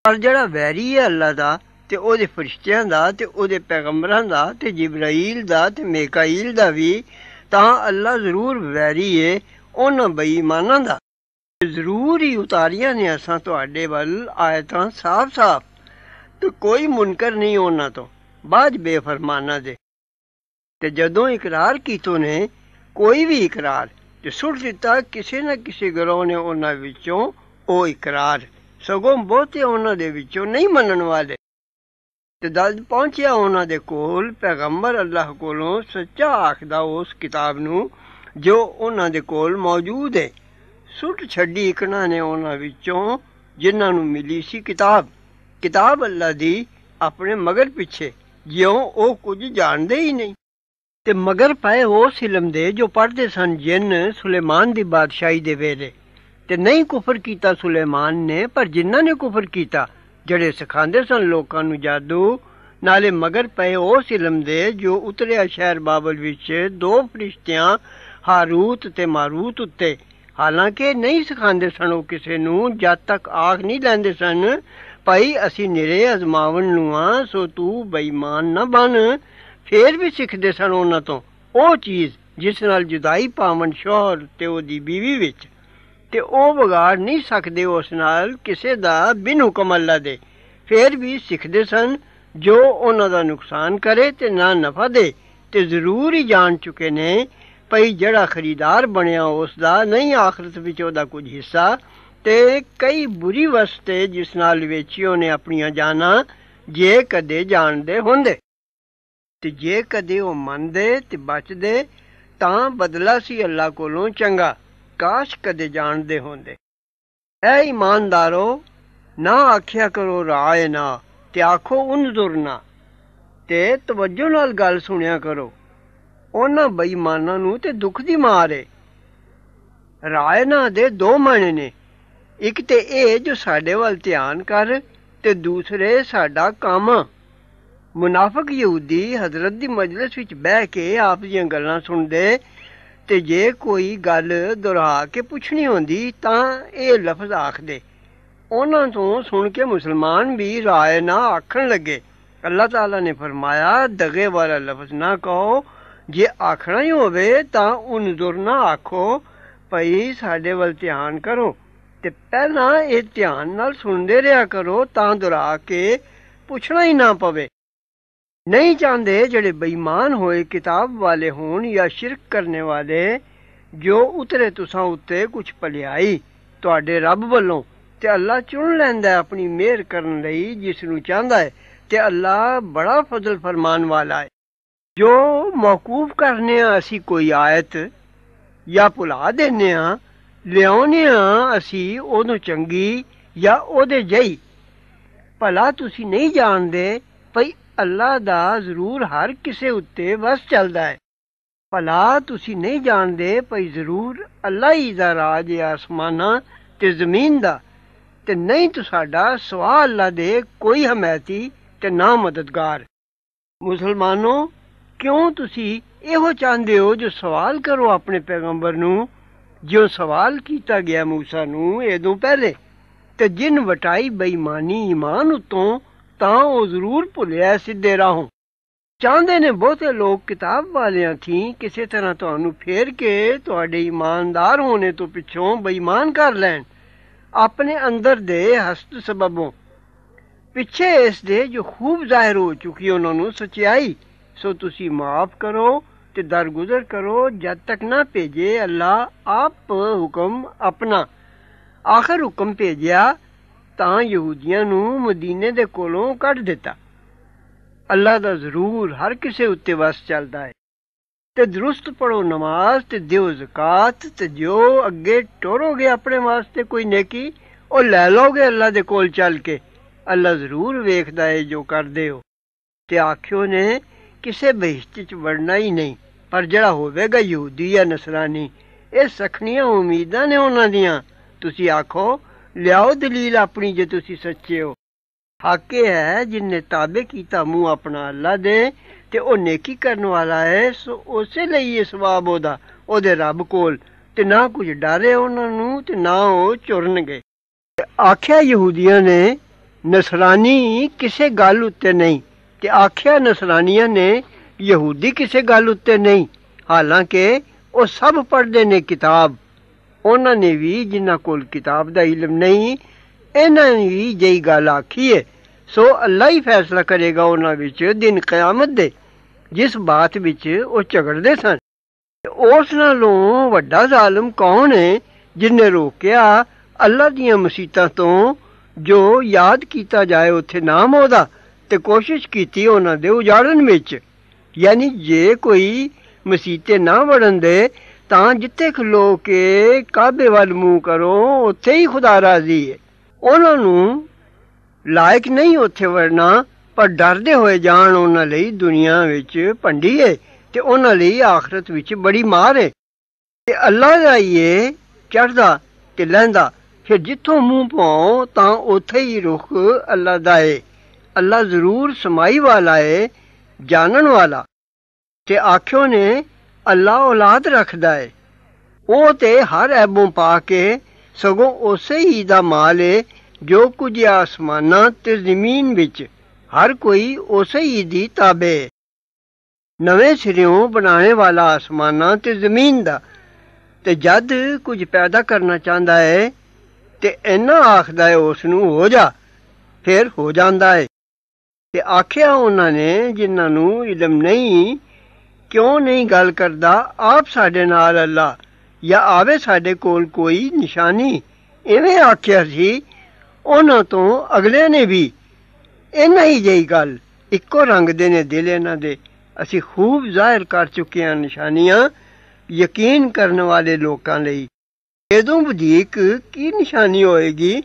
ਪਰ ਜਿਹੜਾ ਵੈਰੀ ਹੈ ਅੱਲਾ ਦਾ ਤੇ ਉਹਦੇ ਫਰਿਸ਼ਤਿਆਂ ਦਾ ਤੇ ਉਹਦੇ ਪੈਗੰਬਰਾਂ ਦਾ ਤੇ ਜਿਬਰਾਈਲ ਦਾ ਤੇ ਮੇਕਾਈਲ ਦਾ ਵੀ, ਤਾਂ ਅੱਲਾ ਜ਼ਰੂਰ ਵੈਰੀ ਏ ਉਹਨਾਂ ਬੇਈਮਾਨਾਂ ਦਾ। ਜ਼ਰੂਰ ਹੀ ਉਤਾਰੀਆਂ ਨੇ ਅਸਾਂ ਤੁਹਾਡੇ ਵੱਲ ਆਇਤਾਂ ਸਾਫ਼-ਸਾਫ਼ ਤੇ ਕੋਈ ਮੁਨਕਰ ਨਹੀਂ ਉਹਨਾਂ ਤੋਂ, ਬਾਅਦ ਬੇਫਰਮਾਨਾ ਦੇ। ਤੇ ਜਦੋਂ ਇਕਰਾਰ ਕੀਤੋ ਨੇ, ਕੋਈ ਵੀ ਇਕਰਾਰ ਤੇ ਸੁੱਟ ਦਿੱਤਾ, ਕਿਸੇ ਨਾ ਕਿਸੇ ਗਰੋਹ ਨੇ ਉਹਨਾਂ ਵਿੱਚੋਂ ਉਹ ਇਕਰਾਰ। ਸਗੋਂ ਬਹੁਤੇ ਉਹਨਾਂ ਦੇ ਵਿੱਚੋਂ ਨਹੀਂ ਮੰਨਣ ਵਾਲੇ। ਤੇ ਦਲ ਪਹੁੰਚਿਆ ਉਹਨਾਂ ਦੇ ਕੋਲ, ਪੈਗੰਬਰ ਅੱਲਾਹ ਕੋਲੋਂ ਸੱਚਾ ਆਖਦਾ ਉਸ ਕਿਤਾਬ ਨੂੰ, ਜੋ ਉਹਨਾਂ ਦੇ ਕੋਲ ਮੌਜੂਦ ਹੈ। ਸੁੱਟ ਛੱਡੀ ਇਕਣਾ ਨੇ ਉਹਨਾਂ ਵਿੱਚੋਂ, ਜਿਨ੍ਹਾਂ ਨੂੰ ਮਿਲੀ ਸੀ ਕਿਤਾਬ। ਕਿਤਾਬ ਅੱਲਾ ਦੀ ਆਪਣੇ ਮਗਰ ਪਿੱਛੇ, ਜਿਉਂ ਉਹ ਕੁਝ ਜਾਣਦੇ ਹੀ ਨਹੀਂ। ਤੇ ਮਗਰ ਪਏ ਉਸ ਇਲਮ ਦੇ ਜੋ ਪੜ੍ਹਦੇ ਸਨ ਜਿੰਨ ਸੁਲੇਮਾਨ ਦੀ ਬਾਦਸ਼ਾਹੀ ਦੇ ਵੇਲੇ। ਤੇ ਨਹੀਂ ਕੁਫਰ ਕੀਤਾ ਸੁਲੇਮਾਨ ਨੇ, ਪਰ ਜਿਨ੍ਹਾਂ ਨੇ ਕੁਫਰ ਕੀਤਾ, ਜਿਹੜੇ ਸਿਖਾਉਂਦੇ ਸਨ ਲੋਕਾਂ ਨੂੰ ਜਾਦੂ, ਨਾਲੇ ਮਗਰ ਪਏ ਉਸ ਇਲਮ ਦੇ ਜੋ ਉਤਰਿਆ ਸ਼ਹਿਰ ਬਾਬਲ ਵਿੱਚ ਦੋ ਫਰਿਸ਼ਤਿਆਂ, ਹਾਰੂਤ ਤੇ ਮਾਰੂਤ ਉੱਤੇ। ਹਾਲਾਂਕਿ ਨਹੀਂ ਸਿਖਾਉਂਦੇ ਸਨ ਉਹ ਕਿਸੇ ਨੂੰ, ਜਦ ਤੱਕ ਆਖ ਨਹੀਂ ਲੈਂਦੇ ਸਨ, ਭਾਈ, ਅਸੀਂ ਨਿਰੇ ਅਜ਼ਮਾਵਣ ਨੂੰ ਆ, ਸੋ ਤੂੰ ਬੇਈਮਾਨ ਨਾ ਬਣ। ਫੇਰ ਵੀ ਸਿੱਖਦੇ ਸਨ ਉਹਨਾਂ ਤੋਂ। ਉਹ ਚੀਜ਼ ਜਿਸ ਨਾਲ ਜੁਦਾਈ ਪਾਵਨ ਸ਼ੋਹਰ ਤੇ ਉਹਦੀ ਬੀਵੀ ਵਿੱਚ, ਤੇ ਉਹ ਵਿਗਾੜ ਨਹੀਂ ਸਕਦੇ ਉਸ ਨਾਲ ਕਿਸੇ ਦਾ ਬਿਨ ਹੁਕਮ ਅੱਲਾ ਦੇ। ਫੇਰ ਵੀ ਸਿੱਖਦੇ ਸਨ, ਜੋ ਉਹਨਾਂ ਦਾ ਨੁਕਸਾਨ ਕਰੇ ਤੇ ਨਾ ਨਫਾ ਦੇ, ਤੇ ਜ਼ਰੂਰ ਹੀ ਜਾਣ ਚੁੱਕੇ ਨੇ, ਭਈ ਜਿਹੜਾ ਖਰੀਦਾਰ ਬਣਿਆ ਉਸ ਦਾ ਨਹੀਂ ਆਖਰਤ ਵਿੱਚ ਉਹਦਾ ਕੁਝ ਹਿੱਸਾ, ਤੇ ਕਈ ਬੁਰੀ ਵਸਤੇ ਜਿਸ ਨਾਲ ਵੇਚੀਓ ਨੇ ਆਪਣੀਆਂ ਜਾਨਾਂ, ਜੇ ਕਦੇ ਜਾਣਦੇ ਹੁੰਦੇ। ਤੇ ਜੇ ਕਦੇ ਉਹ ਮੰਨਦੇ ਤੇ ਬਚਦੇ, ਤਾਂ ਬਦਲਾ ਸੀ ਅੱਲਾ ਕੋਲੋਂ ਚੰਗਾ। ਕਾਸ਼ ਕਦੇ ਜਾਣਦੇ ਹੁੰਦੇ। ਐ ਇਮਾਨਦਾਰੋ, ਨਾ ਆਖਿਆ ਕਰੋ ਰਾਏ ਨਾ ਤੇ ਆਖੋ ਉਨਜ਼ੁਰ ਨਾ। ਤੇ ਤਵੱਜੋ ਨਾਲ ਗੱਲ ਸੁਣਿਆ ਕਰੋ। ਉਹਨਾਂ ਬੇਈਮਾਨਾਂ ਨੂੰ ਤੇ ਦੁੱਖ ਦੀ ਮਾਰ ਏ। ਰਾਏ ਨਾ ਦੇ ਦੋ ਮਾਣੇ ਨੇ। ਇੱਕ ਤੇ ਇਹ ਜੋ ਸਾਡੇ ਵੱਲ ਧਿਆਨ ਕਰ ਤੇ ਦੂਸਰੇ ਸਾਡਾ ਕੰਮ। ਮੁਨਾਫਕ ਯਹੂਦੀ ਹਜ਼ਰਤ ਦੀ ਮਜਲਿਸ ਵਿੱਚ ਬਹਿ ਕੇ ਆਪ ਦੀਆਂ ਗੱਲਾਂ ਸੁਣਦੇ ਤੇ ਜੇ ਕੋਈ ਗੱਲ ਦੁਹਰਾ ਕੇ ਪੁੱਛਣੀ ਹੁੰਦੀ ਤਾਂ ਇਹ ਲਫ਼ਜ਼ ਆਖਦੇ। ਉਹਨਾਂ ਤੋਂ ਸੁਣ ਕੇ ਮੁਸਲਮਾਨ ਵੀ ਰਾਏ ਨਾ ਆਖਣ ਲੱਗੇ। ਅੱਲਾਹ ਤਾਲਾ ਨੇ ਫਰਮਾਇਆ, ਦਗੇ ਵਾਲਾ ਲਫ਼ਜ਼ ਨਾ ਕਹੋ। ਜੇ ਆਖਣਾ ਹੀ ਹੋਵੇ ਤਾਂ ਉਨਜ਼ੁਰ ਨਾ ਆਖੋ। ਭਈ ਸਾਡੇ ਵੱਲ ਧਿਆਨ ਕਰੋ ਤੇ ਪਹਿਲਾਂ ਇਹ ਧਿਆਨ ਨਾਲ ਸੁਣਦੇ ਰਿਹਾ ਕਰੋ ਤਾਂ ਦੁਹਰਾ ਕੇ ਪੁੱਛਣਾ ਹੀ ਨਾ ਪਵੇ। ਨਹੀਂ ਚਾਹੁੰਦੇ ਜਿਹੜੇ ਬੇਈਮਾਨ ਹੋਏ ਕਿਤਾਬ ਵਾਲੇ ਹੋਣ ਜਾਂ ਸ਼ਿਰਕ ਕਰਨੇ ਵਾਲੇ, ਜੋ ਉਤਰੇ ਤੁਸਾਂ ਉੱਤੇ ਕੁਝ ਭਲਿਆਈ। ਤੁਹਾਡੇ ਰੱਬ ਵੱਲੋਂ ਤੇ ਅੱਲਾ ਚੁਣ ਲੈਂਦਾ ਆਪਣੀ ਮਿਹਰ ਕਰਨ ਲਈ ਜਿਸ ਨੂੰ ਚਾਹੁੰਦਾ ਹੈ ਤੇ ਅੱਲਾ ਬੜਾ ਫਜ਼ਲ ਫਰਮਾਨ ਵਾਲਾ ਹੈ। ਜੋ ਮੌਕੂਫ ਕਰਨੇ ਆ ਅਸੀਂ ਕੋਈ ਆਇਤ ਜਾਂ ਭੁਲਾ ਦਿੰਨੇ ਆ, ਲਿਆਉਨੇ ਆ ਅਸੀਂ ਉਹਨੂੰ ਚੰਗੀ ਜਾਂ ਉਹਦੇ ਜਈ। ਭਲਾ ਤੁਸੀਂ ਨਹੀਂ ਜਾਣਦੇ ਭਈ ਅੱਲਾ ਦਾ ਜ਼ਰੂਰ ਹਰ ਕਿਸੇ ਉੱਤੇ ਵਸ ਚੱਲਦਾ ਹੈ ਭਲਾ ਤੁਸੀਂ ਨਹੀਂ ਜਾਣਦੇ ਭਈ ਜ਼ਰੂਰ ਅੱਲਾ ਹੀ ਦਾ ਰਾਜ ਹੈ ਆਸਮਾਨਾਂ ਤੇ ਜ਼ਮੀਨ ਦਾ ਤੇ ਨਹੀਂ ਤੁਹਾਡਾ ਸਵਾ ਅੱਲਾ ਦੇ ਕੋਈ ਹਮਾਇਤੀ ਤੇ ਨਾ ਮਦਦਗਾਰ ਮੁਸਲਮਾਨੋ ਕਿਉਂ ਤੁਸੀਂ ਇਹੋ ਚਾਹੁੰਦੇ ਹੋ ਜੋ ਸਵਾਲ ਕਰੋ ਆਪਣੇ ਪੈਗੰਬਰ ਨੂੰ ਜੋ ਸਵਾਲ ਕੀਤਾ ਗਿਆ موسی ਨੂੰ ਇਹਦੋਂ ਪਹਿਲੇ ਤੇ ਜਿਨ ਵਟਾਈ ਬੇਈਮਾਨੀ ਈਮਾਨ ਉਤੋਂ ਤਾਂ ਉਹ ਜ਼ਰੂਰ ਭੁੱਲਿਆ ਸਿੱਧੇ ਰਾਹੋਂ। ਚਾਹੁੰਦੇ ਨੇ ਬਹੁਤੇ ਲੋਕ ਕਿਤਾਬ ਵਾਲਿਆਂ ਥੀ ਕਿਸੇ ਤਰ੍ਹਾਂ ਤੁਹਾਨੂੰ ਫੇਰ ਕੇ ਤੁਹਾਡੇ ਇਮਾਨਦਾਰ ਹੋਣੇ ਤੋਂ ਪਿੱਛੋਂ ਬੇਈਮਾਨ ਕਰ ਲੈਣ। ਆਪਣੇ ਅੰਦਰ ਦੇ ਹਸਤ ਸਬਬੋਂ। ਪਿੱਛੇ ਇਸ ਦੇ ਜੋ ਖੂਬ ਜ਼ਾਹਿਰ ਹੋ ਚੁੱਕੀ ਉਹਨਾਂ ਨੂੰ ਸਚਾਈ, ਸੋ ਤੁਸੀਂ ਮਾਫ ਕਰੋ ਤੇ ਦਰਗੁਜ਼ਰ ਕਰੋ, ਜਦ ਤੱਕ ਨਾ ਭੇਜੇ ਅੱਲਾ, ਆਪ ਹੁਕਮ ਆਪਣਾ। ਆਖਰ ਹੁਕਮ ਭੇਜਿਆ ਤਾਂ ਯਹੂਦੀਆਂ ਨੂੰ ਮਦੀਨੇ ਦੇ ਕੋਲੋਂ ਕੱਢ ਦਿੱਤਾ। ਅੱਲਾ ਦਾ ਜ਼ਰੂਰ ਹਰ ਕਿਸੇ ਉੱਤੇ ਵਸ ਚੱਲਦਾ ਹੈ। ਤੇ ਦਰੁਸਤ ਪੜੋ ਨਮਾਜ਼, ਤੇ ਦਿਓ ਜ਼ਕਾਤ, ਤੇ ਜੋ ਅੱਗੇ ਟੋਰੋਗੇ ਆਪਣੇ ਵਾਸਤੇ ਕੋਈ ਨੇਕੀ, ਉਹ ਲੈ ਲਓਗੇ ਅੱਲਾ ਦੇ ਕੋਲ ਚੱਲ ਕੇ। ਅੱਲਾ ਜ਼ਰੂਰ ਵੇਖਦਾ ਹੈ ਜੋ ਕਰਦੇ ਹੋ। ਤੇ ਆਖਿਓ ਨੇ, ਕਿਸੇ ਬਹਿਸ਼ਤ ਚ ਵੜਨਾ ਹੀ ਨਹੀਂ, ਪਰ ਜਿਹੜਾ ਹੋਵੇਗਾ ਯਹੂਦੀ ਜਾਂ ਨਸਰਾਨੀ, ਇਹ ਸਖਣੀਆਂ ਉਮੀਦਾਂ ਨੇ ਉਹਨਾਂ ਦੀਆਂ। ਤੁਸੀਂ ਆਖੋ ਲਿਆਓ ਦਲੀਲ ਆਪਣੀ ਜੇ ਤੁਸੀਂ ਸੱਚੇ ਹੋ। ਹੱਕ ਇਹ ਹੈ, ਜਿਨੇ ਤਾਬੇ ਕੀਤਾ ਮੂੰਹ ਆਪਣਾ ਅੱਲਾ ਦੇ, ਤੇ ਉਹ ਨੇਕੀ ਕਰਨ ਵਾਲਾ ਹੈ, ਸੋ ਉਸੇ ਲਈ ਇਹ ਸਵਾਬ ਉਹਦਾ, ਉਹਦੇ ਰੱਬ ਕੋਲ। ਤੇ ਨਾ ਕੁਝ ਡਰੇ ਉਹਨਾਂ ਨੂੰ, ਤੇ ਨਾ ਉਹ ਚੁਰਨਗੇ। ਆਖਿਆ ਯਹੂਦੀਆਂ ਨੇ, ਨਸਰਾਨੀ ਕਿਸੇ ਗੱਲ ਉੱਤੇ ਨਹੀਂ। ਤੇ ਆਖਿਆ ਨਸਰਾਨੀਆਂ ਨੇ, ਯਹੂਦੀ ਕਿਸੇ ਗੱਲ ਉੱਤੇ ਨਹੀਂ। ਹਾਲਾਂਕਿ ਉਹ ਸਭ ਪੜ੍ਹਦੇ ਨੇ ਕਿਤਾਬ। ਉਹਨਾਂ ਨੇ ਵੀ ਜਿਨ੍ਹਾਂ ਕੋਲ ਕਿਤਾਬ ਦਾ ਇਲਮ ਨਹੀਂ, ਇਹਨਾਂ ਨੇ ਵੀ ਜਈ ਗੱਲ ਆਖੀ ਹੈ ਸੋ ਅੱਲਾ ਹੀ ਫੈਸਲਾ ਕਰੇਗਾ ਉਹਨਾਂ ਵਿੱਚ ਦਿਨ ਕਿਆਮਤ ਦੇ, ਜਿਸ ਬਾਤ ਵਿੱਚ ਉਹ ਝਗੜਦੇ ਸਨ। ਉਸ ਨਾਲੋਂ ਵੱਡਾ ਜ਼ਾਲਮ ਕੌਣ ਹੈ ਜਿਨੇ ਰੋਕਿਆ ਅੱਲਾ ਦੀਆਂ ਮਸੀਤਾਂ ਤੋਂ ਜੋ ਯਾਦ ਕੀਤਾ ਜਾਏ ਉੱਥੇ ਨਾਮ ਉਹਦਾ ਤੇ ਕੋਸ਼ਿਸ਼ ਕੀਤੀ ਉਹਨਾਂ ਦੇ ਉਜਾੜਨ ਵਿੱਚ। ਯਾਨੀ ਜੇ ਕੋਈ ਮਸੀਤੇ ਨਾ ਵੜਨ ਦੇ ਤਾਂ ਜਿੱਥੇ ਖਲੋ ਕੇ ਕਾਬੇ ਵੱਲ ਮੂੰਹ ਕਰੋ, ਉੱਥੇ ਹੀ ਖੁਦਾ ਰਾਜ਼ੀ ਹੈ ਉਹਨਾਂ ਨੂੰ ਲਾਇਕ ਨਹੀਂ ਉੱਥੇ ਵੜਨਾ, ਪਰ ਡਰਦੇ ਹੋਏ ਜਾਣ ਉਹਨਾਂ ਲਈ ਦੁਨੀਆ ਵਿੱਚ ਭੰਡੀ ਹੈ ਤੇ ਉਹਨਾਂ ਲਈ ਆਖਰਤ ਵਿੱਚ ਬੜੀ ਮਾਰ ਹੈ ਤੇ ਅੱਲਾ ਦਾ ਇਹ ਚੜਦਾ ਤੇ ਲੈਂਦਾ, ਫਿਰ ਜਿੱਥੋਂ ਮੂੰਹ ਪਾਉ ਤਾਂ ਉੱਥੇ ਹੀ ਰੁਖ ਅੱਲਾ ਦਾ ਹੈ ਅੱਲਾ ਜ਼ਰੂਰ ਸਮਾਈ ਵਾਲਾ ਹੈ ਜਾਣਨ ਵਾਲਾ। ਤੇ ਆਖਿਓ ਨੇ ਅੱਲਾ ਔਲਾਦ ਰੱਖਦਾ ਏ। ਉਹ ਤੇ ਹਰ ਐਬੋਂ ਪਾ ਕੇ ਸਗੋਂ ਉਸੇ ਹੀ ਦਾ ਮਾਲ ਹੈ ਜੋ ਕੁਝ ਆਸਮਾਨਾਂ ਤੇ ਜ਼ਮੀਨ ਵਿੱਚ ਹਰ ਕੋਈ ਉਸੇ ਹੀ ਦੀ ਤਾਬੇ ਨਵੇਂ ਸਿਰਿਓਂ ਬਣਾਉਣੇ ਵਾਲਾ ਆਸਮਾਨਾਂ ਤੇ ਜ਼ਮੀਨ ਦਾ। ਤੇ ਜਦ ਕੁਝ ਪੈਦਾ ਕਰਨਾ ਚਾਹੁੰਦਾ ਹੈ ਤੇ ਇੰਨਾ ਆਖਦਾ ਏ ਉਸ ਨੂੰ ਹੋ ਜਾ, ਫਿਰ ਹੋ ਜਾਂਦਾ ਏ। ਤੇ ਆਖਿਆ ਉਹਨਾਂ ਨੇ, ਜਿਨ੍ਹਾਂ ਨੂੰ ਇਲਮ ਨਹੀਂ ਕਿਉਂ ਨਹੀਂ ਗੱਲ ਕਰਦਾ? ਆਪ ਸਾਡੇ ਨਾਲ ਅੱਲਾ। ਜਾਂ ਆਵੇ ਸਾਡੇ ਕੋਲ ਕੋਈ ਨਿਸ਼ਾਨੀ? ਐਵੇਂ ਆਖਿਆ ਸੀ। ਉਹਨਾਂ ਤੋਂ ਅਗਲੇ ਨੇ ਵੀ ਇਹਨਾਂ ਹੀ ਜਿਹੀ ਗੱਲ। ਇੱਕੋ ਰੰਗ ਦੇ ਨੇ ਦਿਲ ਇਹਨਾਂ ਦੇ। ਅਸੀਂ ਖੂਬ ਜ਼ਾਹਿਰ ਕਰ ਚੁੱਕੇ ਹਾਂ ਨਿਸ਼ਾਨੀਆਂ ਯਕੀਨ ਕਰਨ ਵਾਲੇ ਲੋਕਾਂ ਲਈ। ਇਹਦੋਂ ਵਧੇਕ ਕੀ ਨਿਸ਼ਾਨੀ ਹੋਏਗੀ?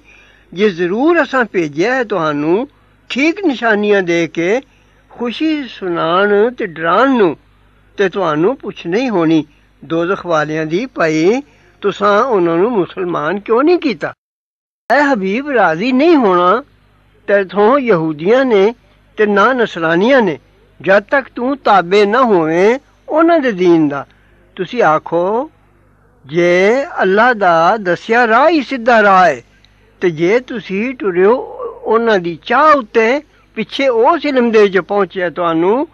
ਜੇ ਜ਼ਰੂਰ ਅਸਾਂ ਭੇਜਿਆ ਹੈ ਤੁਹਾਨੂੰ, ਠੀਕ ਨਿਸ਼ਾਨੀਆਂ ਦੇ ਕੇ ਖੁਸ਼ੀ ਸੁਣਾਉਣ ਤੇ ਡਰਾਉਣ ਨੂੰ ਤੇ ਤੁਹਾਨੂੰ ਪੁੱਛ ਨਹੀਂ ਹੋਣੀ ਦੋਜ਼ਖ ਵਾਲਿਆਂ ਦੀ ਭਾਈ ਤੁਸੀਂ ਉਹਨਾਂ ਨੂੰ ਮੁਸਲਮਾਨ ਕਿਉਂ ਨਹੀਂ ਕੀਤਾ ਐ ਹਬੀਬ ਰਾਜ਼ੀ ਨਹੀਂ ਹੋਣਾ ਤੇਥੋਂ ਯਹੂਦੀਆਂ ਨੇ ਤੇ ਨਾ ਨਸਰਾਨੀਆਂ ਨੇ ਜਦ ਤੱਕ ਤੂੰ ਤਾਬੇ ਨਾ ਹੋਵੇਂ ਉਹਨਾਂ ਦੇ دین ਦਾ ਤੁਸੀਂ ਆਖੋ ਜੇ ਅੱਲਾ ਦਾ ਦੱਸਿਆ ਰਾਹ ਹੀ ਸਿੱਧਾ ਰਾਹ ਹੈ ਤੇ ਜੇ ਤੁਸੀਂ ਟੁਰਿਓ ਉਹਨਾਂ ਦੀ ਚਾਹ ਉੱਤੇ ਪਿੱਛੇ ਉਸ ਇਲਮ ਦੇ ਵਿੱਚ ਪਹੁੰਚਿਆ ਤੁਹਾਨੂੰ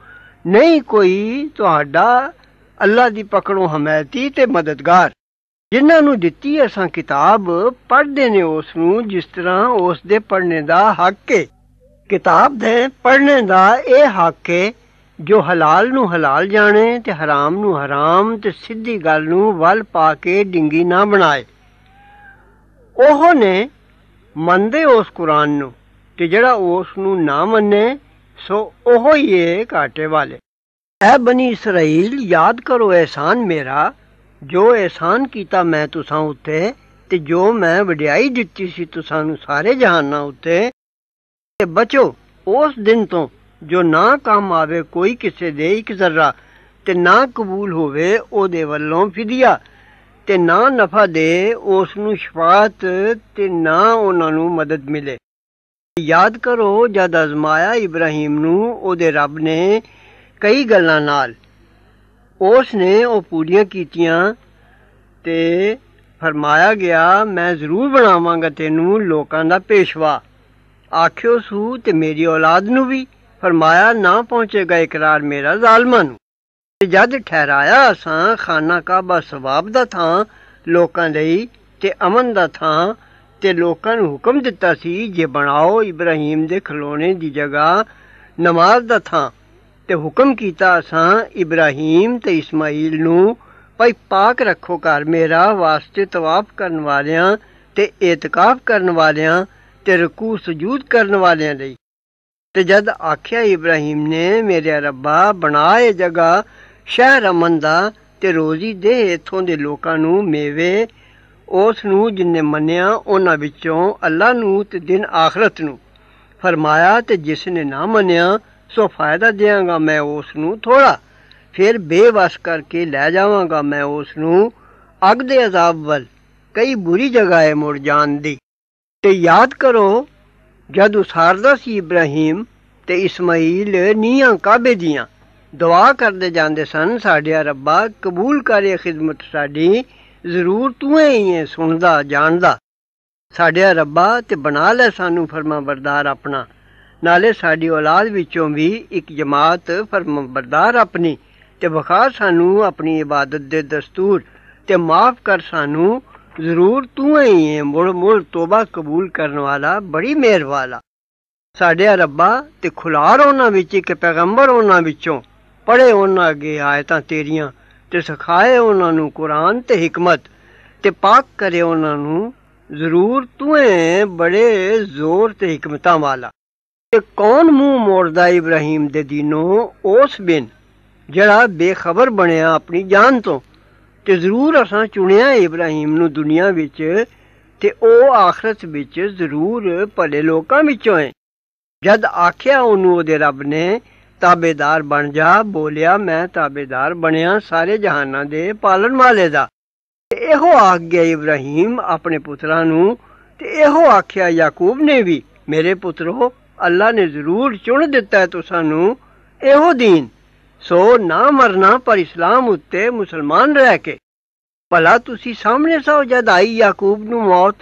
ਨਹੀਂ ਕੋਈ ਤੁਹਾਡਾ ਅੱਲਾ ਦੀ ਪਕੜੋਂ ਹਮਾਇਤੀ ਤੇ ਮਦਦਗਾਰ। ਜਿਨ੍ਹਾਂ ਨੂੰ ਦਿੱਤੀ ਅਸਾਂ ਕਿਤਾਬ, ਪੜ੍ਹਦੇ ਨੇ ਉਸ ਨੂੰ ਜਿਸ ਤਰ੍ਹਾਂ ਉਸ ਦੇ ਪੜ੍ਹਨੇ ਦਾ ਹੱਕ ਹੈ ਕਿਤਾਬ ਦੇ ਪੜ੍ਹਨੇ ਦਾ ਇਹ ਹੱਕ ਹੈ ਜੋ ਹਲਾਲ ਨੂੰ ਹਲਾਲ ਜਾਣੇ ਤੇ ਹਰਾਮ ਨੂੰ ਹਰਾਮ ਤੇ ਸਿੱਧੀ ਗੱਲ ਨੂੰ ਵੱਲ ਪਾ ਕੇ ਡਿੰਗੀ ਨਾ ਬਣਾਏ। ਉਹ ਨੇ ਮੰਨਦੇ ਉਸ ਕੁਰਾਨ ਨੂੰ ਤੇ ਜਿਹੜਾ ਉਸ ਨੂੰ ਨਾ ਮੰਨੇ ਸੋ ਉਹ ਹੀ ਏ ਘਾਟੇ ਵਾਲੇ। ਐ ਬਨੀ ਇਸਰਾਈਲ, ਯਾਦ ਕਰੋ ਇਹਸਾਨ ਮੇਰਾ, ਜੋ ਇਹਸਾਨ ਕੀਤਾ ਮੈਂ ਤੁਸਾਂ ਉੱਤੇ, ਤੇ ਜੋ ਮੈਂ ਵਡਿਆਈ ਦਿੱਤੀ ਸੀ ਤੁਸਾਂ ਨੂੰ ਸਾਰੇ ਜਹਾਨਾਂ ਉੱਤੇ, ਤੇ ਬਚੋ ਉਸ ਦਿਨ ਤੋਂ, ਜੋ ਨਾ ਕੰਮ ਆਵੇ ਕੋਈ ਕਿਸੇ ਦੇ ਇੱਕ ਜ਼ਰਾ ਤੇ ਨਾ ਕਬੂਲ ਹੋਵੇ ਉਹਦੇ ਵੱਲੋਂ ਫਿਦਿਆ, ਤੇ ਨਾ ਨਫਾ ਦੇ ਉਸ ਨੂੰ ਸ਼ਫਾਤ ਤੇ ਨਾ ਉਹਨਾਂ ਨੂੰ ਮਦਦ ਮਿਲੇ। ਯਾਦ ਕਰੋ, ਜਦ ਅਜ਼ਮਾਇਆ ਇਬਰਾਹੀਮ ਨੂੰ ਉਹਦੇ ਰੱਬ ਨੇ ਕਈ ਗੱਲਾਂ ਨਾਲ। ਉਸ ਨੇ ਉਹ ਪੂਰੀਆਂ ਕੀਤੀਆਂ ਤੇ ਫਰਮਾਇਆ ਗਿਆ, ਮੈਂ ਜ਼ਰੂਰ ਬਣਾਵਾਂਗਾ ਤੈਨੂੰ ਲੋਕਾਂ ਦਾ ਪੇਸ਼ਵਾ। ਆਖਿਓ ਸੂ ਤੇ ਮੇਰੀ ਔਲਾਦ ਨੂੰ ਵੀ। ਫਰਮਾਇਆ, ਨਾ ਪਹੁੰਚੇਗਾ ਇਕਰਾਰ ਮੇਰਾ ਜ਼ਾਲਮਾਂ ਨੂੰ। ਤੇ ਜਦ ਠਹਿਰਾਇਆ ਅਸਾਂ ਖਾਨਾ ਕਾਬਾ ਸਵਾਬ ਦਾ ਥਾਂ, ਲੋਕਾਂ ਲਈ ਤੇ ਅਮਨ ਦਾ ਥਾਂ ਤੇ ਲੋਕਾਂ ਨੂੰ ਹੁਕਮ ਦਿੱਤਾ ਸੀ, ਜੇ ਬਣਾਓ ਇਬਰਾਹੀਮ ਦੇ ਖਲੋਣੇ ਦੀ ਜਗ੍ਹਾ ਨਮਾਜ਼ ਦਾ ਥਾਂ ਤੇ ਹੁਕਮ ਕੀਤਾ, ਅਸਾਂ ਇਬਰਾਹੀਮ ਤੇ ਇਸਮਾਈਲ ਨੂੰ, ਭਾਈ ਪਾਕ ਰੱਖੋ ਘਰ ਮੇਰਾ, ਵਾਸਤੇ ਤਵਾਫ ਕਰਨ ਵਾਲਿਆਂ ਤੇ ਇਤਕਾਫ ਕਰਨ ਵਾਲਿਆਂ ਤੇ ਰਕੂ ਸਜੂਦ ਕਰਨ ਵਾਲਿਆਂ ਲਈ। ਤੇ ਜਦ ਆਖਿਆ ਇਬਰਾਹੀਮ ਨੇ, ਮੇਰੇ ਰੱਬਾ, ਬਣਾ ਇਹ ਜਗ੍ਹਾ ਸ਼ਹਿਰ ਅਮਨ ਦਾ ਤੇ ਰੋਜ਼ੀ ਦੇ ਇਥੋਂ ਦੇ ਲੋਕਾਂ ਨੂੰ ਮੇਵੇ ਉਸ ਨੂੰ ਜਿਨਨੇ ਮੰਨਿਆ ਉਹਨਾਂ ਵਿੱਚੋਂ ਅੱਲਾ ਨੂੰ ਤੇ ਦਿਨ ਆਖਰਤ ਨੂੰ। ਫਰਮਾਇਆ, ਤੇ ਜਿਸ ਨੇ ਨਾ ਮੰਨਿਆ, ਸੋ ਫਾਇਦਾ ਦੇਵਾਂਗਾ ਮੈਂ ਉਸ ਨੂੰ ਥੋੜਾ ਫਿਰ ਬੇਵਸ ਕਰਕੇ ਲੈ ਜਾਵਾਂਗਾ ਮੈਂ ਉਸ ਨੂੰ ਅਗ ਦੇ ਅਜ਼ਾਬ ਵੱਲ। ਕਈ ਬੁਰੀ ਜਗ੍ਹਾ ਹੈ ਮੁੜ ਜਾਣ ਦੀ। ਤੇ ਯਾਦ ਕਰੋ, ਜਦ ਉਸਾਰਦਾ ਸੀ ਇਬਰਾਹੀਮ ਤੇ ਇਸਮਾਈਲ ਨੀਆਂ ਕਾਬੇ ਦੀਆਂ, ਦੁਆ ਕਰਦੇ ਜਾਂਦੇ ਸਨ ਸਾਡੇ ਰੱਬਾ ਕਬੂਲ ਕਰੇ ਖਿਦਮਤ ਸਾਡੀ ਜ਼ਰੂਰ ਤੂੰ ਹੀ ਹੈ ਸੁਣਦਾ, ਜਾਣਦਾ। ਸਾਡੇ ਰੱਬਾ ਤੇ ਬਣਾ ਲੈ ਸਾਨੂੰ ਫਰਮਾ ਬਰਦਾਰ ਆਪਣਾ। ਨਾਲੇ ਸਾਡੀ ਔਲਾਦ ਵਿੱਚੋਂ ਵੀ ਇੱਕ ਜਮਾਤ ਫਰਮਾ ਆਪਣੀ ਤੇ ਵਖਾ ਸਾਨੂੰ ਆਪਣੀ ਇਬਾਦਤ ਦੇ ਦਸਤੂਰ ਤੇ ਮਾਫ ਕਰ ਸਾਨੂੰ। ਜ਼ਰੂਰ ਤੂੰ ਹੀ ਹੈ ਮੁੜ ਮੁੜ ਤੋਬਾ ਕਬੂਲ ਕਰਨ ਵਾਲਾ ਬੜੀ ਮਿਹਰ ਵਾਲਾ ਸਾਡੇ ਰੱਬਾ ਤੇ ਖੁਲਾਰ ਉਹਨਾਂ ਵਿੱਚ, ਇੱਕ ਪੈਗੰਬਰ ਉਹਨਾਂ ਵਿੱਚੋਂ। ਪੜੇ ਉਹਨਾਂ ਅੱਗੇ ਆਇਤਾਂ ਤੇਰੀਆਂ ਤੇ ਸਿਖਾਏ ਉਹਨਾਂ ਨੂੰ ਕੁਰਾਨ ਤੇ ਹਕਮਤ ਤੇ ਪਾਕ ਕਰੇ ਉਹਨਾਂ ਨੂੰ, ਜ਼ਰੂਰ ਤੂੰ ਹੈ ਬੜੇ ਜ਼ੋਰ ਤੇ ਹਕਮਤਾਂ ਵਾਲਾ। ਤੇ ਕੌਣ ਮੂੰਹ ਮੋੜਦਾ ਇਬਰਾਹੀਮ ਦੇ ਦੀਨੋਂ? ਉਸ ਬਿਨ, ਜਿਹੜਾ ਬੇਖਬਰ ਬਣਿਆ ਆਪਣੀ ਜਾਨ ਤੋਂ। ਤੇ ਜ਼ਰੂਰ ਅਸਾਂ ਚੁਣਿਆ ਇਬਰਾਹੀਮ ਨੂੰ ਦੁਨੀਆ ਵਿੱਚ ਤੇ ਉਹ ਆਖਰਤ ਵਿੱਚ ਜ਼ਰੂਰ ਭਲੇ ਲੋਕਾਂ ਵਿੱਚੋਂ ਹੈ ਜਦ ਆਖਿਆ ਉਹਨੂੰ ਉਹਦੇ ਰੱਬ ਨੇ ਤਾਬੇਦਾਰ ਬਣ ਜਾ, ਬੋਲਿਆ, ਮੈਂ ਤਾਬੇਦਾਰ ਬਣਿਆ ਸਾਰੇ ਜਹਾਨਾਂ ਦੇ ਪਾਲਣ ਵਾਲੇ ਦਾ। ਇਹੋ ਆਖ ਇਬਰਾਹੀਮ ਆਪਣੇ ਪੁੱਤਰਾਂ ਨੂੰ, ਤੇ ਇਹੋ ਆਖਿਆ ਯਾਕੂਬ ਨੇ ਵੀ, ਮੇਰੇ ਪੁੱਤਰੋ ਅੱਲਾ ਨੇ ਜ਼ਰੂਰ ਚੁਣ ਦਿੱਤਾ ਹੈ ਤੁਸਾਂ ਇਹੋ ਦੀਨ। ਸੋ ਨਾ ਮਰਨਾ ਪਰ ਇਸਲਾਮ ਉੱਤੇ ਮੁਸਲਮਾਨ ਰਹਿ ਕੇ। ਭਲਾ ਤੁਸੀਂ ਸਾਹਮਣੇ ਸੋ ਜਦ ਆਈ ਯਾਕੂਬ ਨੂੰ ਮੌਤ,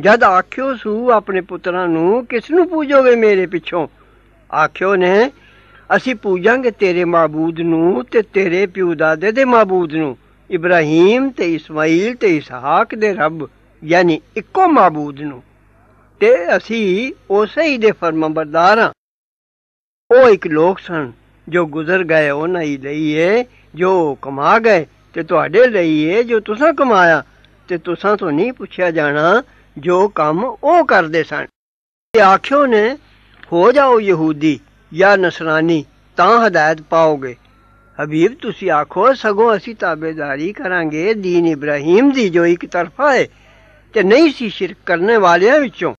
ਜਦ ਆਖਿਓ ਸੂ ਆਪਣੇ ਪੁੱਤਰਾਂ ਨੂੰ, ਕਿਸ ਨੂੰ ਪੂਜੋਗੇ ਮੇਰੇ ਪਿੱਛੋਂ? ਆਖਿਓ ਨੇ ਅਸੀਂ ਪੂਜਾਂਗੇ ਤੇਰੇ ਮਾਬੂਦ ਨੂੰ ਤੇ ਤੇਰੇ ਪਿਓ ਦਾਦੇ ਦੇ ਮਾਬੂਦ ਨੂੰ। ਇਬਰਾਹੀਮ ਤੇ ਇਸਮਾਈਲ ਤੇ ਇਸਹਾਕ ਦੇ ਰੱਬ, ਯਾਨੀ ਇੱਕੋ ਮਾਬੂਦ ਨੂੰ। ਤੇ ਅਸੀਂ ਉਸੇ ਹੀ ਦੇ ਫਰਮਾਬਰਦਾਰ ਹਾਂ। ਉਹ ਇੱਕ ਲੋਕ ਸਨ ਜੋ ਗੁਜ਼ਰ ਗਏ ਉਹਨਾਂ ਹੀ ਲਈ ਏ ਜੋ ਕਮਾ ਗਏ ਤੇ ਤੁਹਾਡੇ ਲਈ ਏ ਜੋ ਤੁਸੀਂ ਕਮਾਇਆ। ਤੇ ਤੁਸਾਂ ਤੋਂ ਨਹੀਂ ਪੁੱਛਿਆ ਜਾਣਾ ਜੋ ਕੰਮ ਉਹ ਕਰਦੇ ਸਨ। ਤੇ ਆਖਿਓ ਨੇ, ਹੋ ਜਾਓ ਯਹੂਦੀ ਜਾਂ ਨਸਰਾਨੀ ਤਾਂ ਹਦਾਇਤ ਪਾਓਗੇ ਹਬੀਬ ਤੁਸੀਂ ਆਖੋ ਸਗੋਂ ਅਸੀਂ ਤਾਬੇਦਾਰੀ ਕਰਾਂਗੇ دین ਇਬਰਾਹੀਮ ਦੀ ਜੋ ਇੱਕ ਤਰਫਾ ਹੈ ਤੇ ਨਹੀਂ ਸੀ ਸ਼ਿਰਕ ਕਰਨ ਵਾਲਿਆਂ ਵਿੱਚੋਂ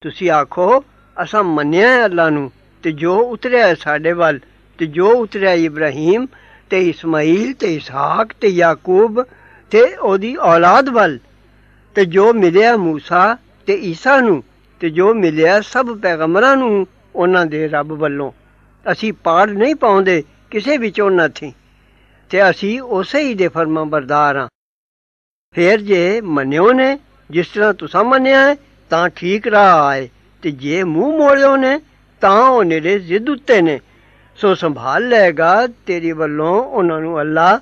ਤੁਸੀਂ ਆਖੋ ਅਸਾਂ ਮੰਨਿਆ ਹੈ ਅੱਲਾ ਨੂੰ ਤੇ ਜੋ ਉਤਰਿਆ ਸਾਡੇ ਵੱਲ ਤੇ ਜੋ ਉਤਰਿਆ ਇਬਰਾਹੀਮ ਤੇ ਇਸਮਾਈਲ ਤੇ ਇਸਹਾਕ ਤੇ ਯਾਕੂਬ ਤੇ ਉਹਦੀ ਔਲਾਦ ਵੱਲ ਤੇ ਜੋ ਮਿਲਿਆ موسی ਤੇ ਈਸਾ ਨੂੰ ਤੇ ਜੋ ਮਿਲਿਆ ਸਭ ਪੈਗੰਬਰਾਂ ਨੂੰ ਉਹਨਾਂ ਦੇ ਰੱਬ ਵੱਲੋਂ। ਅਸੀਂ ਪਾੜ ਨਹੀਂ ਪਾਉਂਦੇ, ਕਿਸੇ ਵਿੱਚੋਂ ਨਾ ਥੀ। ਤੇ ਅਸੀਂ ਉਸੇ ਹੀ ਦੇ ਫਰਮਾਂ ਬਰਦਾਰ ਹਾਂ ਫੇਰ ਜੇ ਮੰਨਿਓ ਨੇ, ਜਿਸ ਤਰ੍ਹਾਂ ਤੁਸੀਂ ਮੰਨਿਆ ਹੈ, ਤਾਂ ਠੀਕ ਰਾਹ ਆਏ। ਤੇ ਜੇ ਮੂੰਹ ਮੋੜਿਓ ਨੇ, ਤਾਂ ਉਹ ਨੇੜੇ ਜ਼ਿੱਦ ਉੱਤੇ ਨੇ। ਸੋ ਸੰਭਾਲ ਲਏਗਾ ਤੇਰੀ ਵੱਲੋਂ ਉਹਨਾਂ ਨੂੰ ਅੱਲਾ,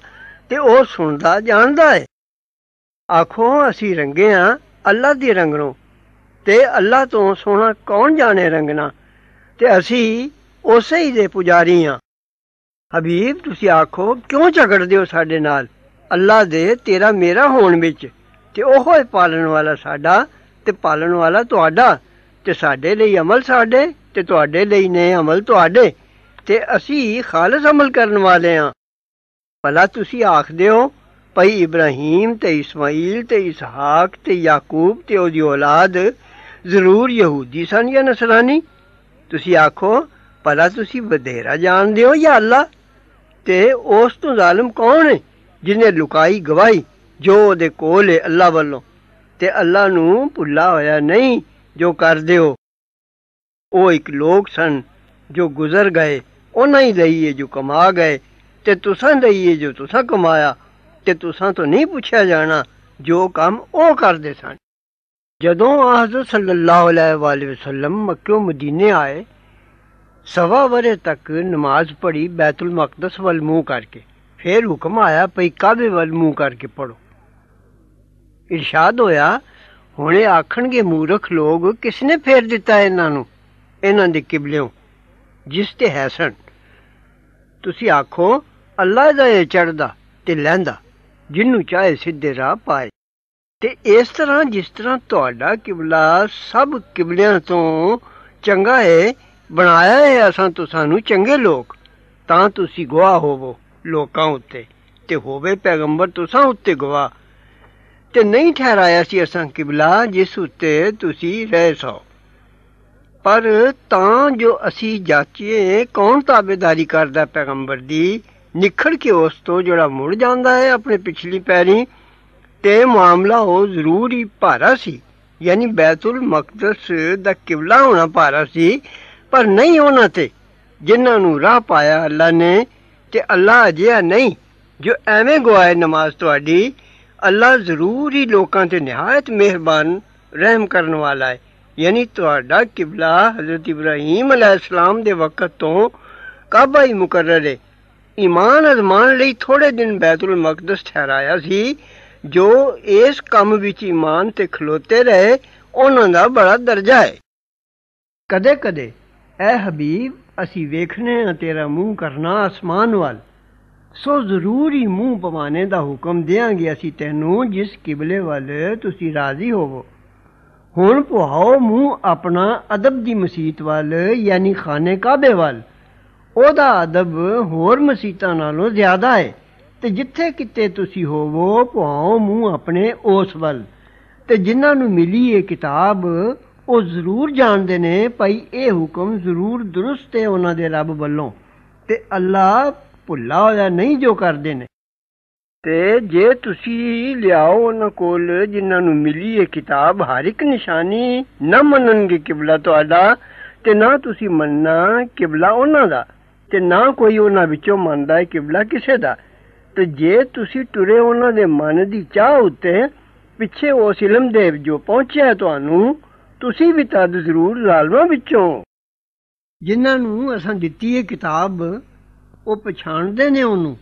ਤੇ ਉਹ ਸੁਣਦਾ ਜਾਣਦਾ ਹੈ ਆਖੋ, ਅਸੀਂ ਰੰਗੇ ਆ ਅੱਲਾ ਦੀ ਰੰਗਣੋਂ ਤੇ ਅੱਲਾ ਤੋਂ ਸੋਹਣਾ ਕੌਣ ਜਾਣੇ ਰੰਗਣਾ? ਤੇ ਅਸੀਂ ਉਸੇ ਹੀ ਦੇ ਪੁਜਾਰੀ ਹਾਂ। ਹਬੀਬ, ਤੁਸੀਂ ਆਖੋ, ਕਿਉਂ ਝਗੜਦੇ ਹੋ ਸਾਡੇ ਨਾਲ? ਅੱਲਾ ਦੇ, ਤੇਰਾ ਮੇਰਾ ਹੋਣ ਵਿੱਚ। ਤੇ ਉਹ ਹੈ ਪਾਲਣ ਵਾਲਾ ਸਾਡਾ ਤੇ ਪਾਲਣ ਵਾਲਾ ਤੁਹਾਡਾ। ਤੇ ਸਾਡੇ ਲਈ ਅਮਲ ਸਾਡੇ ਤੇ ਤੁਹਾਡੇ ਲਈ ਨੇ ਅਮਲ ਤੁਹਾਡੇ। ਤੇ ਅਸੀਂ ਖਾਲਸ ਅਮਲ ਕਰਨ ਵਾਲੇ ਆ ਭਲਾ ਤੁਸੀਂ ਆਖਦੇ ਹੋ, ਭਈ ਇਬਰਾਹੀਮ ਤੇ ਇਸਮਾਈਲ ਤੇ ਇਸਹਾਕ ਤੇ ਯਾਕੂਬ ਤੇ ਉਹਦੀ ਔਲਾਦ ਜ਼ਰੂਰ ਯਹੂਦੀ ਸਨ ਜਾਂ ਨਸਰਾਨੀ? ਤੁਸੀਂ ਆਖੋ, ਭਲਾ ਤੁਸੀਂ ਵਧੇਰਾ ਜਾਣਦੇ ਹੋ ਜਾਂ ਅੱਲਾ? ਤੇ ਉਸ ਤੋਂ ਜ਼ਾਲਮ ਕੌਣ ਹੈ ਜਿਨੇ ਲੁਕਾਈ ਗਵਾਹੀ ਜੋ ਉਹਦੇ ਕੋਲ ਹੈ ਅੱਲਾ ਵੱਲੋਂ? ਤੇ ਅੱਲਾ ਨੂੰ ਭੁੱਲਾ ਹੋਇਆ ਨਹੀਂ ਜੋ ਕਰਦੇ ਹੋ। ਉਹ ਇੱਕ ਲੋਕ ਸਨ ਜੋ ਗੁਜ਼ਰ ਗਏ, ਉਹਨਾਂ ਹੀ ਲਈਏ ਜੋ ਕਮਾ ਗਏ, ਤੇ ਤੁਸਾਂ ਲਈਏ ਜੋ ਤੁਸਾਂ ਕਮਾਇਆ, ਤੇ ਤੁਸਾਂ ਤੋਂ ਨਹੀਂ ਪੁੱਛਿਆ ਜਾਣਾ ਜੋ ਕੰਮ ਉਹ ਕਰਦੇ ਸਨ। ਜਦੋਂ ਹਜ਼ਰਤ ਸੱਲੱਲਾਹੁ ਅਲੈਹਿ ਵਸੱਲਮ ਮੱਕੇ ਮਦੀਨੇ ਆਏ, ਸਵਾ ਵਰੇ ਤੱਕ ਨਮਾਜ਼ ਪੜ੍ਹੀ ਬੈਤੁਲ ਮਕਦਸ ਵੱਲ ਮੂੰਹ ਕਰਕੇ। ਫਿਰ ਹੁਕਮ ਆਇਆ ਪਈ ਕਾਬੇ ਵੱਲ ਮੂੰਹ ਕਰਕੇ ਪੜੋ ਇਰਸ਼ਾਦ ਹੋਇਆ, ਹੁਣੇ ਆਖਣਗੇ ਮੂਰਖ ਲੋਕ, ਕਿਸਨੇ ਫੇਰ ਦਿੱਤਾ ਇਹਨਾਂ ਨੂੰ, ਇਹਨਾਂ ਦੇ ਕਿਬਲਿਓਂ? ਜਿਸ ਤੇ ਹੈਸਣ ਤੁਸੀਂ ਆਖੋ ਅੱਲਾ ਦਾ ਇਹ ਚੜਦਾ ਤੇ ਲੈਂਦਾ, ਜਿੰਨੂੰ ਚਾਹੇ ਸਿੱਧੇ ਰਾਹ ਪਾਏ। ਤੇ ਇਸ ਤਰ੍ਹਾਂ ਜਿਸ ਤਰ੍ਹਾਂ ਤੁਹਾਡਾ ਕਿਬਲਾ ਸਭ ਕਿਬਲਿਆਂ ਤੋਂ ਚੰਗਾ ਹੈ, ਬਣਾਇਆ ਹੈ ਅਸਾਂ ਤੁਸਾਂ ਚੰਗੇ ਲੋਕ, ਤਾਂ ਤੁਸੀਂ ਗਵਾਹ ਹੋਵੋ ਲੋਕਾਂ ਉੱਤੇ, ਤੇ ਹੋਵੇ ਪੈਗੰਬਰ ਤੁਸਾਂ ਉੱਤੇ ਗਵਾਹ ਤੇ ਨਹੀਂ ਠਹਿਰਾਇਆ ਸੀ ਅਸਾਂ ਕਿਬਲਾ ਜਿਸ ਉੱਤੇ ਤੁਸੀਂ ਰਹਿ ਸੋ। ਪਰ ਤਾਂ ਜੋ ਅਸੀਂ ਜਾਚੀਏ, ਕੌਣ ਤਾਬੇਦਾਰੀ ਕਰਦਾ ਪੈਗੰਬਰ ਦੀ? ਨਿਖੜ ਕੇ ਉਸ ਤੋਂ ਜਿਹੜਾ ਮੁੜ ਜਾਂਦਾ ਹੈ ਆਪਣੇ ਪਿਛਲੀ ਪੈਰੀ ਤੇ ਮਾਮਲਾ ਉਹ ਜ਼ਰੂਰ ਹੀ ਭਾਰਾ ਸੀ। ਯਾਨੀ ਬੈਤੁਲ ਮਕਦਸ ਦਾ ਕਿਬਲਾ ਹੋਣਾ ਭਾਰਾ ਸੀ, ਪਰ ਨਹੀਂ ਉਹਨਾਂ ਤੇ। ਜਿਨ੍ਹਾਂ ਨੂੰ ਰਾਹ ਪਾਇਆ ਅੱਲਾ ਨੇ ਤੇ ਅੱਲਾ ਅਜਿਹਾ ਨਹੀਂ, ਜੋ ਐਵੇਂ ਗਵਾਏ ਨਮਾਜ਼ ਤੁਹਾਡੀ, ਅੱਲਾ ਜ਼ਰੂਰ ਹੀ ਲੋਕਾਂ ਤੇ ਨਿਹਾਇਤ ਮਿਹਰਬਾਨ ਰਹਿਮ ਕਰਨ ਵਾਲਾ ਹੈ। ਯਾਨੀ ਤੁਹਾਡਾ ਕਿਬਲਾ ਹਜ਼ਰਤ ਇਬਰਾਹੀਮ ਅਲੈਹਿਸਲਾਮ ਦੇ ਵਕਤ ਤੋਂ ਕਾਬਾ ਹੀ ਮੁਕਰਰ ਹੈ। ਈਮਾਨ ਅਜ਼ਮਾਨ ਲਈ ਥੋੜੇ ਦਿਨ ਬੈਤੁਲ ਮਕਦਸ ਠਹਿਰਾਇਆ ਸੀ ਜੋ ਇਸ ਕੰਮ ਵਿੱਚ ਈਮਾਨ ਤੇ ਖਲੋਤੇ ਰਹੇ, ਉਹਨਾਂ ਦਾ ਬੜਾ ਦਰਜਾ ਹੈ। ਕਦੇ ਕਦੇ ਐ ਹਬੀਬ, ਅਸੀਂ ਵੇਖਨੇ ਆ ਤੇਰਾ ਮੂੰਹ ਕਰਨਾ ਅਸਮਾਨ ਵੱਲ। ਸੋ ਜ਼ਰੂਰ ਮੂੰਹ ਪਵਾਣੇ ਦਾ ਹੁਕਮ ਦੇਾਂਗੇ ਅਸੀਂ ਤੈਨੂੰ, ਜਿਸ ਕਿਬਲੇ ਵੱਲ ਤੁਸੀਂ ਰਾਜ਼ੀ ਹੋਵੋ। ਹੁਣ ਪੁਹਾਓ ਮੂੰਹ ਆਪਣਾ ਅਦਬ ਦੀ ਮਸੀਤ ਵੱਲ, ਯਾਨੀ ਖਾਨੇ ਕਾਬੇ ਵੱਲ। ਉਹਦਾ ਅਦਬ ਹੋਰ ਮਸੀਤਾਂ ਨਾਲੋਂ ਜ਼ਿਆਦਾ ਹੈ। ਤੇ ਜਿੱਥੇ ਕਿਤੇ ਤੁਸੀਂ ਹੋਵੋ ਪੁਹਾਓ ਮੂੰਹ ਆਪਣੇ ਉਸ ਵੱਲ। ਤੇ ਜਿਨ੍ਹਾਂ ਨੂੰ ਮਿਲੀ ਇਹ ਕਿਤਾਬ, ਉਹ ਜ਼ਰੂਰ ਜਾਣਦੇ ਨੇ, ਭਾਈ ਇਹ ਹੁਕਮ ਜ਼ਰੂਰ ਦਰੁਸਤ ਹੈ ਉਹਨਾਂ ਦੇ ਰੱਬ ਵੱਲੋਂ। ਤੇ ਅੱਲਾ ਭੁੱਲਾ ਹੋਇਆ ਨਹੀਂ ਜੋ ਕਰਦੇ ਨੇ। ਤੇ ਜੇ ਤੁਸੀਂ ਲਿਆਓ ਉਹਨਾਂ ਕੋਲ, ਜਿਨ੍ਹਾਂ ਨੂੰ ਮਿਲੀ ਇਹ ਕਿਤਾਬ, ਹਰ ਇੱਕ ਨਿਸ਼ਾਨੀ ਨਾ ਮੰਨਣਗੇ ਕਿਬਲਾ ਤੁਹਾਡਾ, ਤੇ ਨਾ ਤੁਸੀਂ ਮੰਨਣਾ ਕਿਬਲਾ ਉਹਨਾਂ ਦਾ। ਤੇ ਨਾ ਕੋਈ ਉਹਨਾਂ ਵਿੱਚੋਂ ਮੰਨਦਾ ਹੈ ਕਿਬਲਾ ਕਿਸੇ ਦਾ। ਤੇ ਜੇ ਤੁਸੀਂ ਟੁਰੇ ਉਹਨਾਂ ਦੇ ਮਨ ਦੀ ਚਾਹ ਉੱਤੇ ਪਿੱਛੇ ਉਸ ਇਲਮ ਦੇ ਜੋ ਪਹੁੰਚਿਆ ਤੁਹਾਨੂੰ, ਤੁਸੀਂ ਵੀ ਤਦ ਜ਼ਰੂਰ ਜ਼ਾਲਮਾਂ ਵਿੱਚੋਂ। ਜਿਨ੍ਹਾਂ ਨੂੰ ਅਸਾਂ ਦਿੱਤੀ ਇਹ ਕਿਤਾਬ, ਉਹ ਪਛਾਣਦੇ ਨੇ ਉਹਨੂੰ,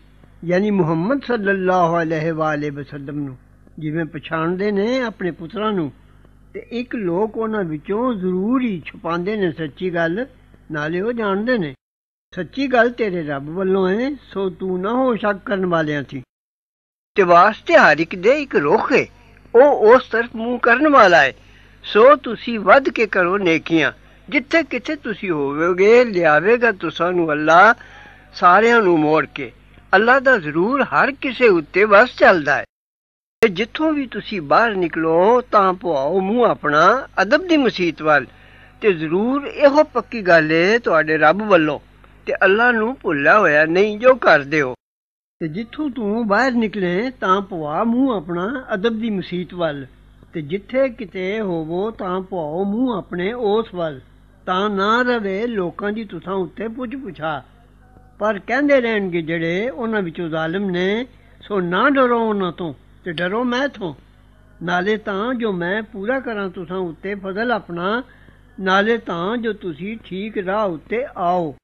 ਯਾਨੀ ਮੁਹੰਮਦ ਸੱਲੱਲਾਹੁ ਅਲੈਹਿ ਵਾਲੇ ਵਸੱਲਮ ਨੂੰ। ਜਿਵੇਂ ਪਛਾਣਦੇ ਨੇ ਆਪਣੇ ਪੁੱਤਰਾਂ ਨੂੰ, ਤੇ ਇੱਕ ਲੋਕ ਉਹਨਾਂ ਵਿੱਚੋਂ ਜ਼ਰੂਰ ਹੀ ਛੁਪਾਉਂਦੇ ਨੇ, ਸੱਚੀ ਗੱਲ, ਨਾਲੇ ਉਹ ਜਾਣਦੇ ਨੇ। ਸੱਚੀ ਗੱਲ ਤੇਰੇ ਰੱਬ ਵੱਲੋਂ ਹੈ, ਸੋ ਤੂੰ ਨਾ ਹੋ ਸ਼ੱਕ ਕਰਨ ਵਾਲਿਆਂ ਸੀ ਤੇ ਵਾਸਤੇ ਹਰ ਇੱਕ ਦੇ ਇੱਕ ਰੁਖ ਹੈ, ਉਹ ਉਸ ਤਰਫ ਮੂੰਹ ਕਰਨ ਵਾਲਾ ਹੈ। ਸੋ ਤੁਸੀਂ ਵੱਧ ਕੇ ਕਰੋ ਨੇਕੀਆਂ, ਜਿੱਥੇ ਕਿਤੇ ਤੁਸੀਂ ਹੋਵੋਗੇ, ਲਿਆਵੇਗਾ ਤੁਸਾਂ ਅੱਲਾ ਸਾਰਿਆਂ ਨੂੰ ਮੋੜ ਕੇ। ਅੱਲਾ ਦਾ ਜ਼ਰੂਰ ਹਰ ਕਿਸੇ ਉੱਤੇ ਵਸ ਚੱਲਦਾ ਹੈ। ਤੇ ਜਿੱਥੋਂ ਵੀ ਤੁਸੀਂ ਬਾਹਰ ਨਿਕਲੋ, ਤਾਂ ਪਵਾਓ ਮੂੰਹ ਆਪਣਾ ਅਦਬ ਦੀ ਮਸਜਿਦ ਵੱਲ। ਤੇ ਜ਼ਰੂਰ ਇਹੋ ਪੱਕੀ ਗੱਲ ਏ ਤੁਹਾਡੇ ਰੱਬ ਵੱਲੋਂ। ਤੇ ਅੱਲਾ ਨੂੰ ਭੁੱਲਿਆ ਹੋਇਆ, ਨਹੀਂ, ਜੋ ਕਰਦੇ ਹੋ ਤੇ ਜਿੱਥੋਂ ਤੂੰ ਬਾਹਰ ਨਿਕਲੇ, ਤਾਂ ਪਵਾ ਮੂੰਹ ਆਪਣਾ ਅਦਬ ਦੀ ਮਸਜਿਦ ਵੱਲ। ਤੇ ਜਿੱਥੇ ਕਿਤੇ ਹੋਵੋ, ਤਾਂ ਪਵਾਓ ਮੂੰਹ ਆਪਣੇ ਉਸ ਵੱਲ। ਤਾਂ ਨਾ ਰਵੇ ਲੋਕਾਂ ਦੀ ਤੁਸਾਂ ਉੱਤੇ ਪੁੱਛ ਪੁਛਾ। ਪਰ ਕਹਿੰਦੇ ਰਹਿਣਗੇ ਜਿਹੜੇ ਉਹਨਾਂ ਵਿੱਚੋਂ ਜ਼ਾਲਮ ਨੇ, ਸੋ ਨਾ ਡਰੋ ਉਹਨਾਂ ਤੋਂ, ਤੇ ਡਰੋ ਮੈਂ ਤੋਂ। ਨਾਲੇ ਤਾਂ ਜੋ ਮੈਂ ਪੂਰਾ ਕਰਾਂ ਤੁਸਾਂ ਉੱਤੇ ਫਜ਼ਲ ਆਪਣਾ, ਨਾਲੇ ਤਾਂ ਜੋ ਤੁਸੀਂ ਠੀਕ ਰਾਹ ਉੱਤੇ ਆਓ।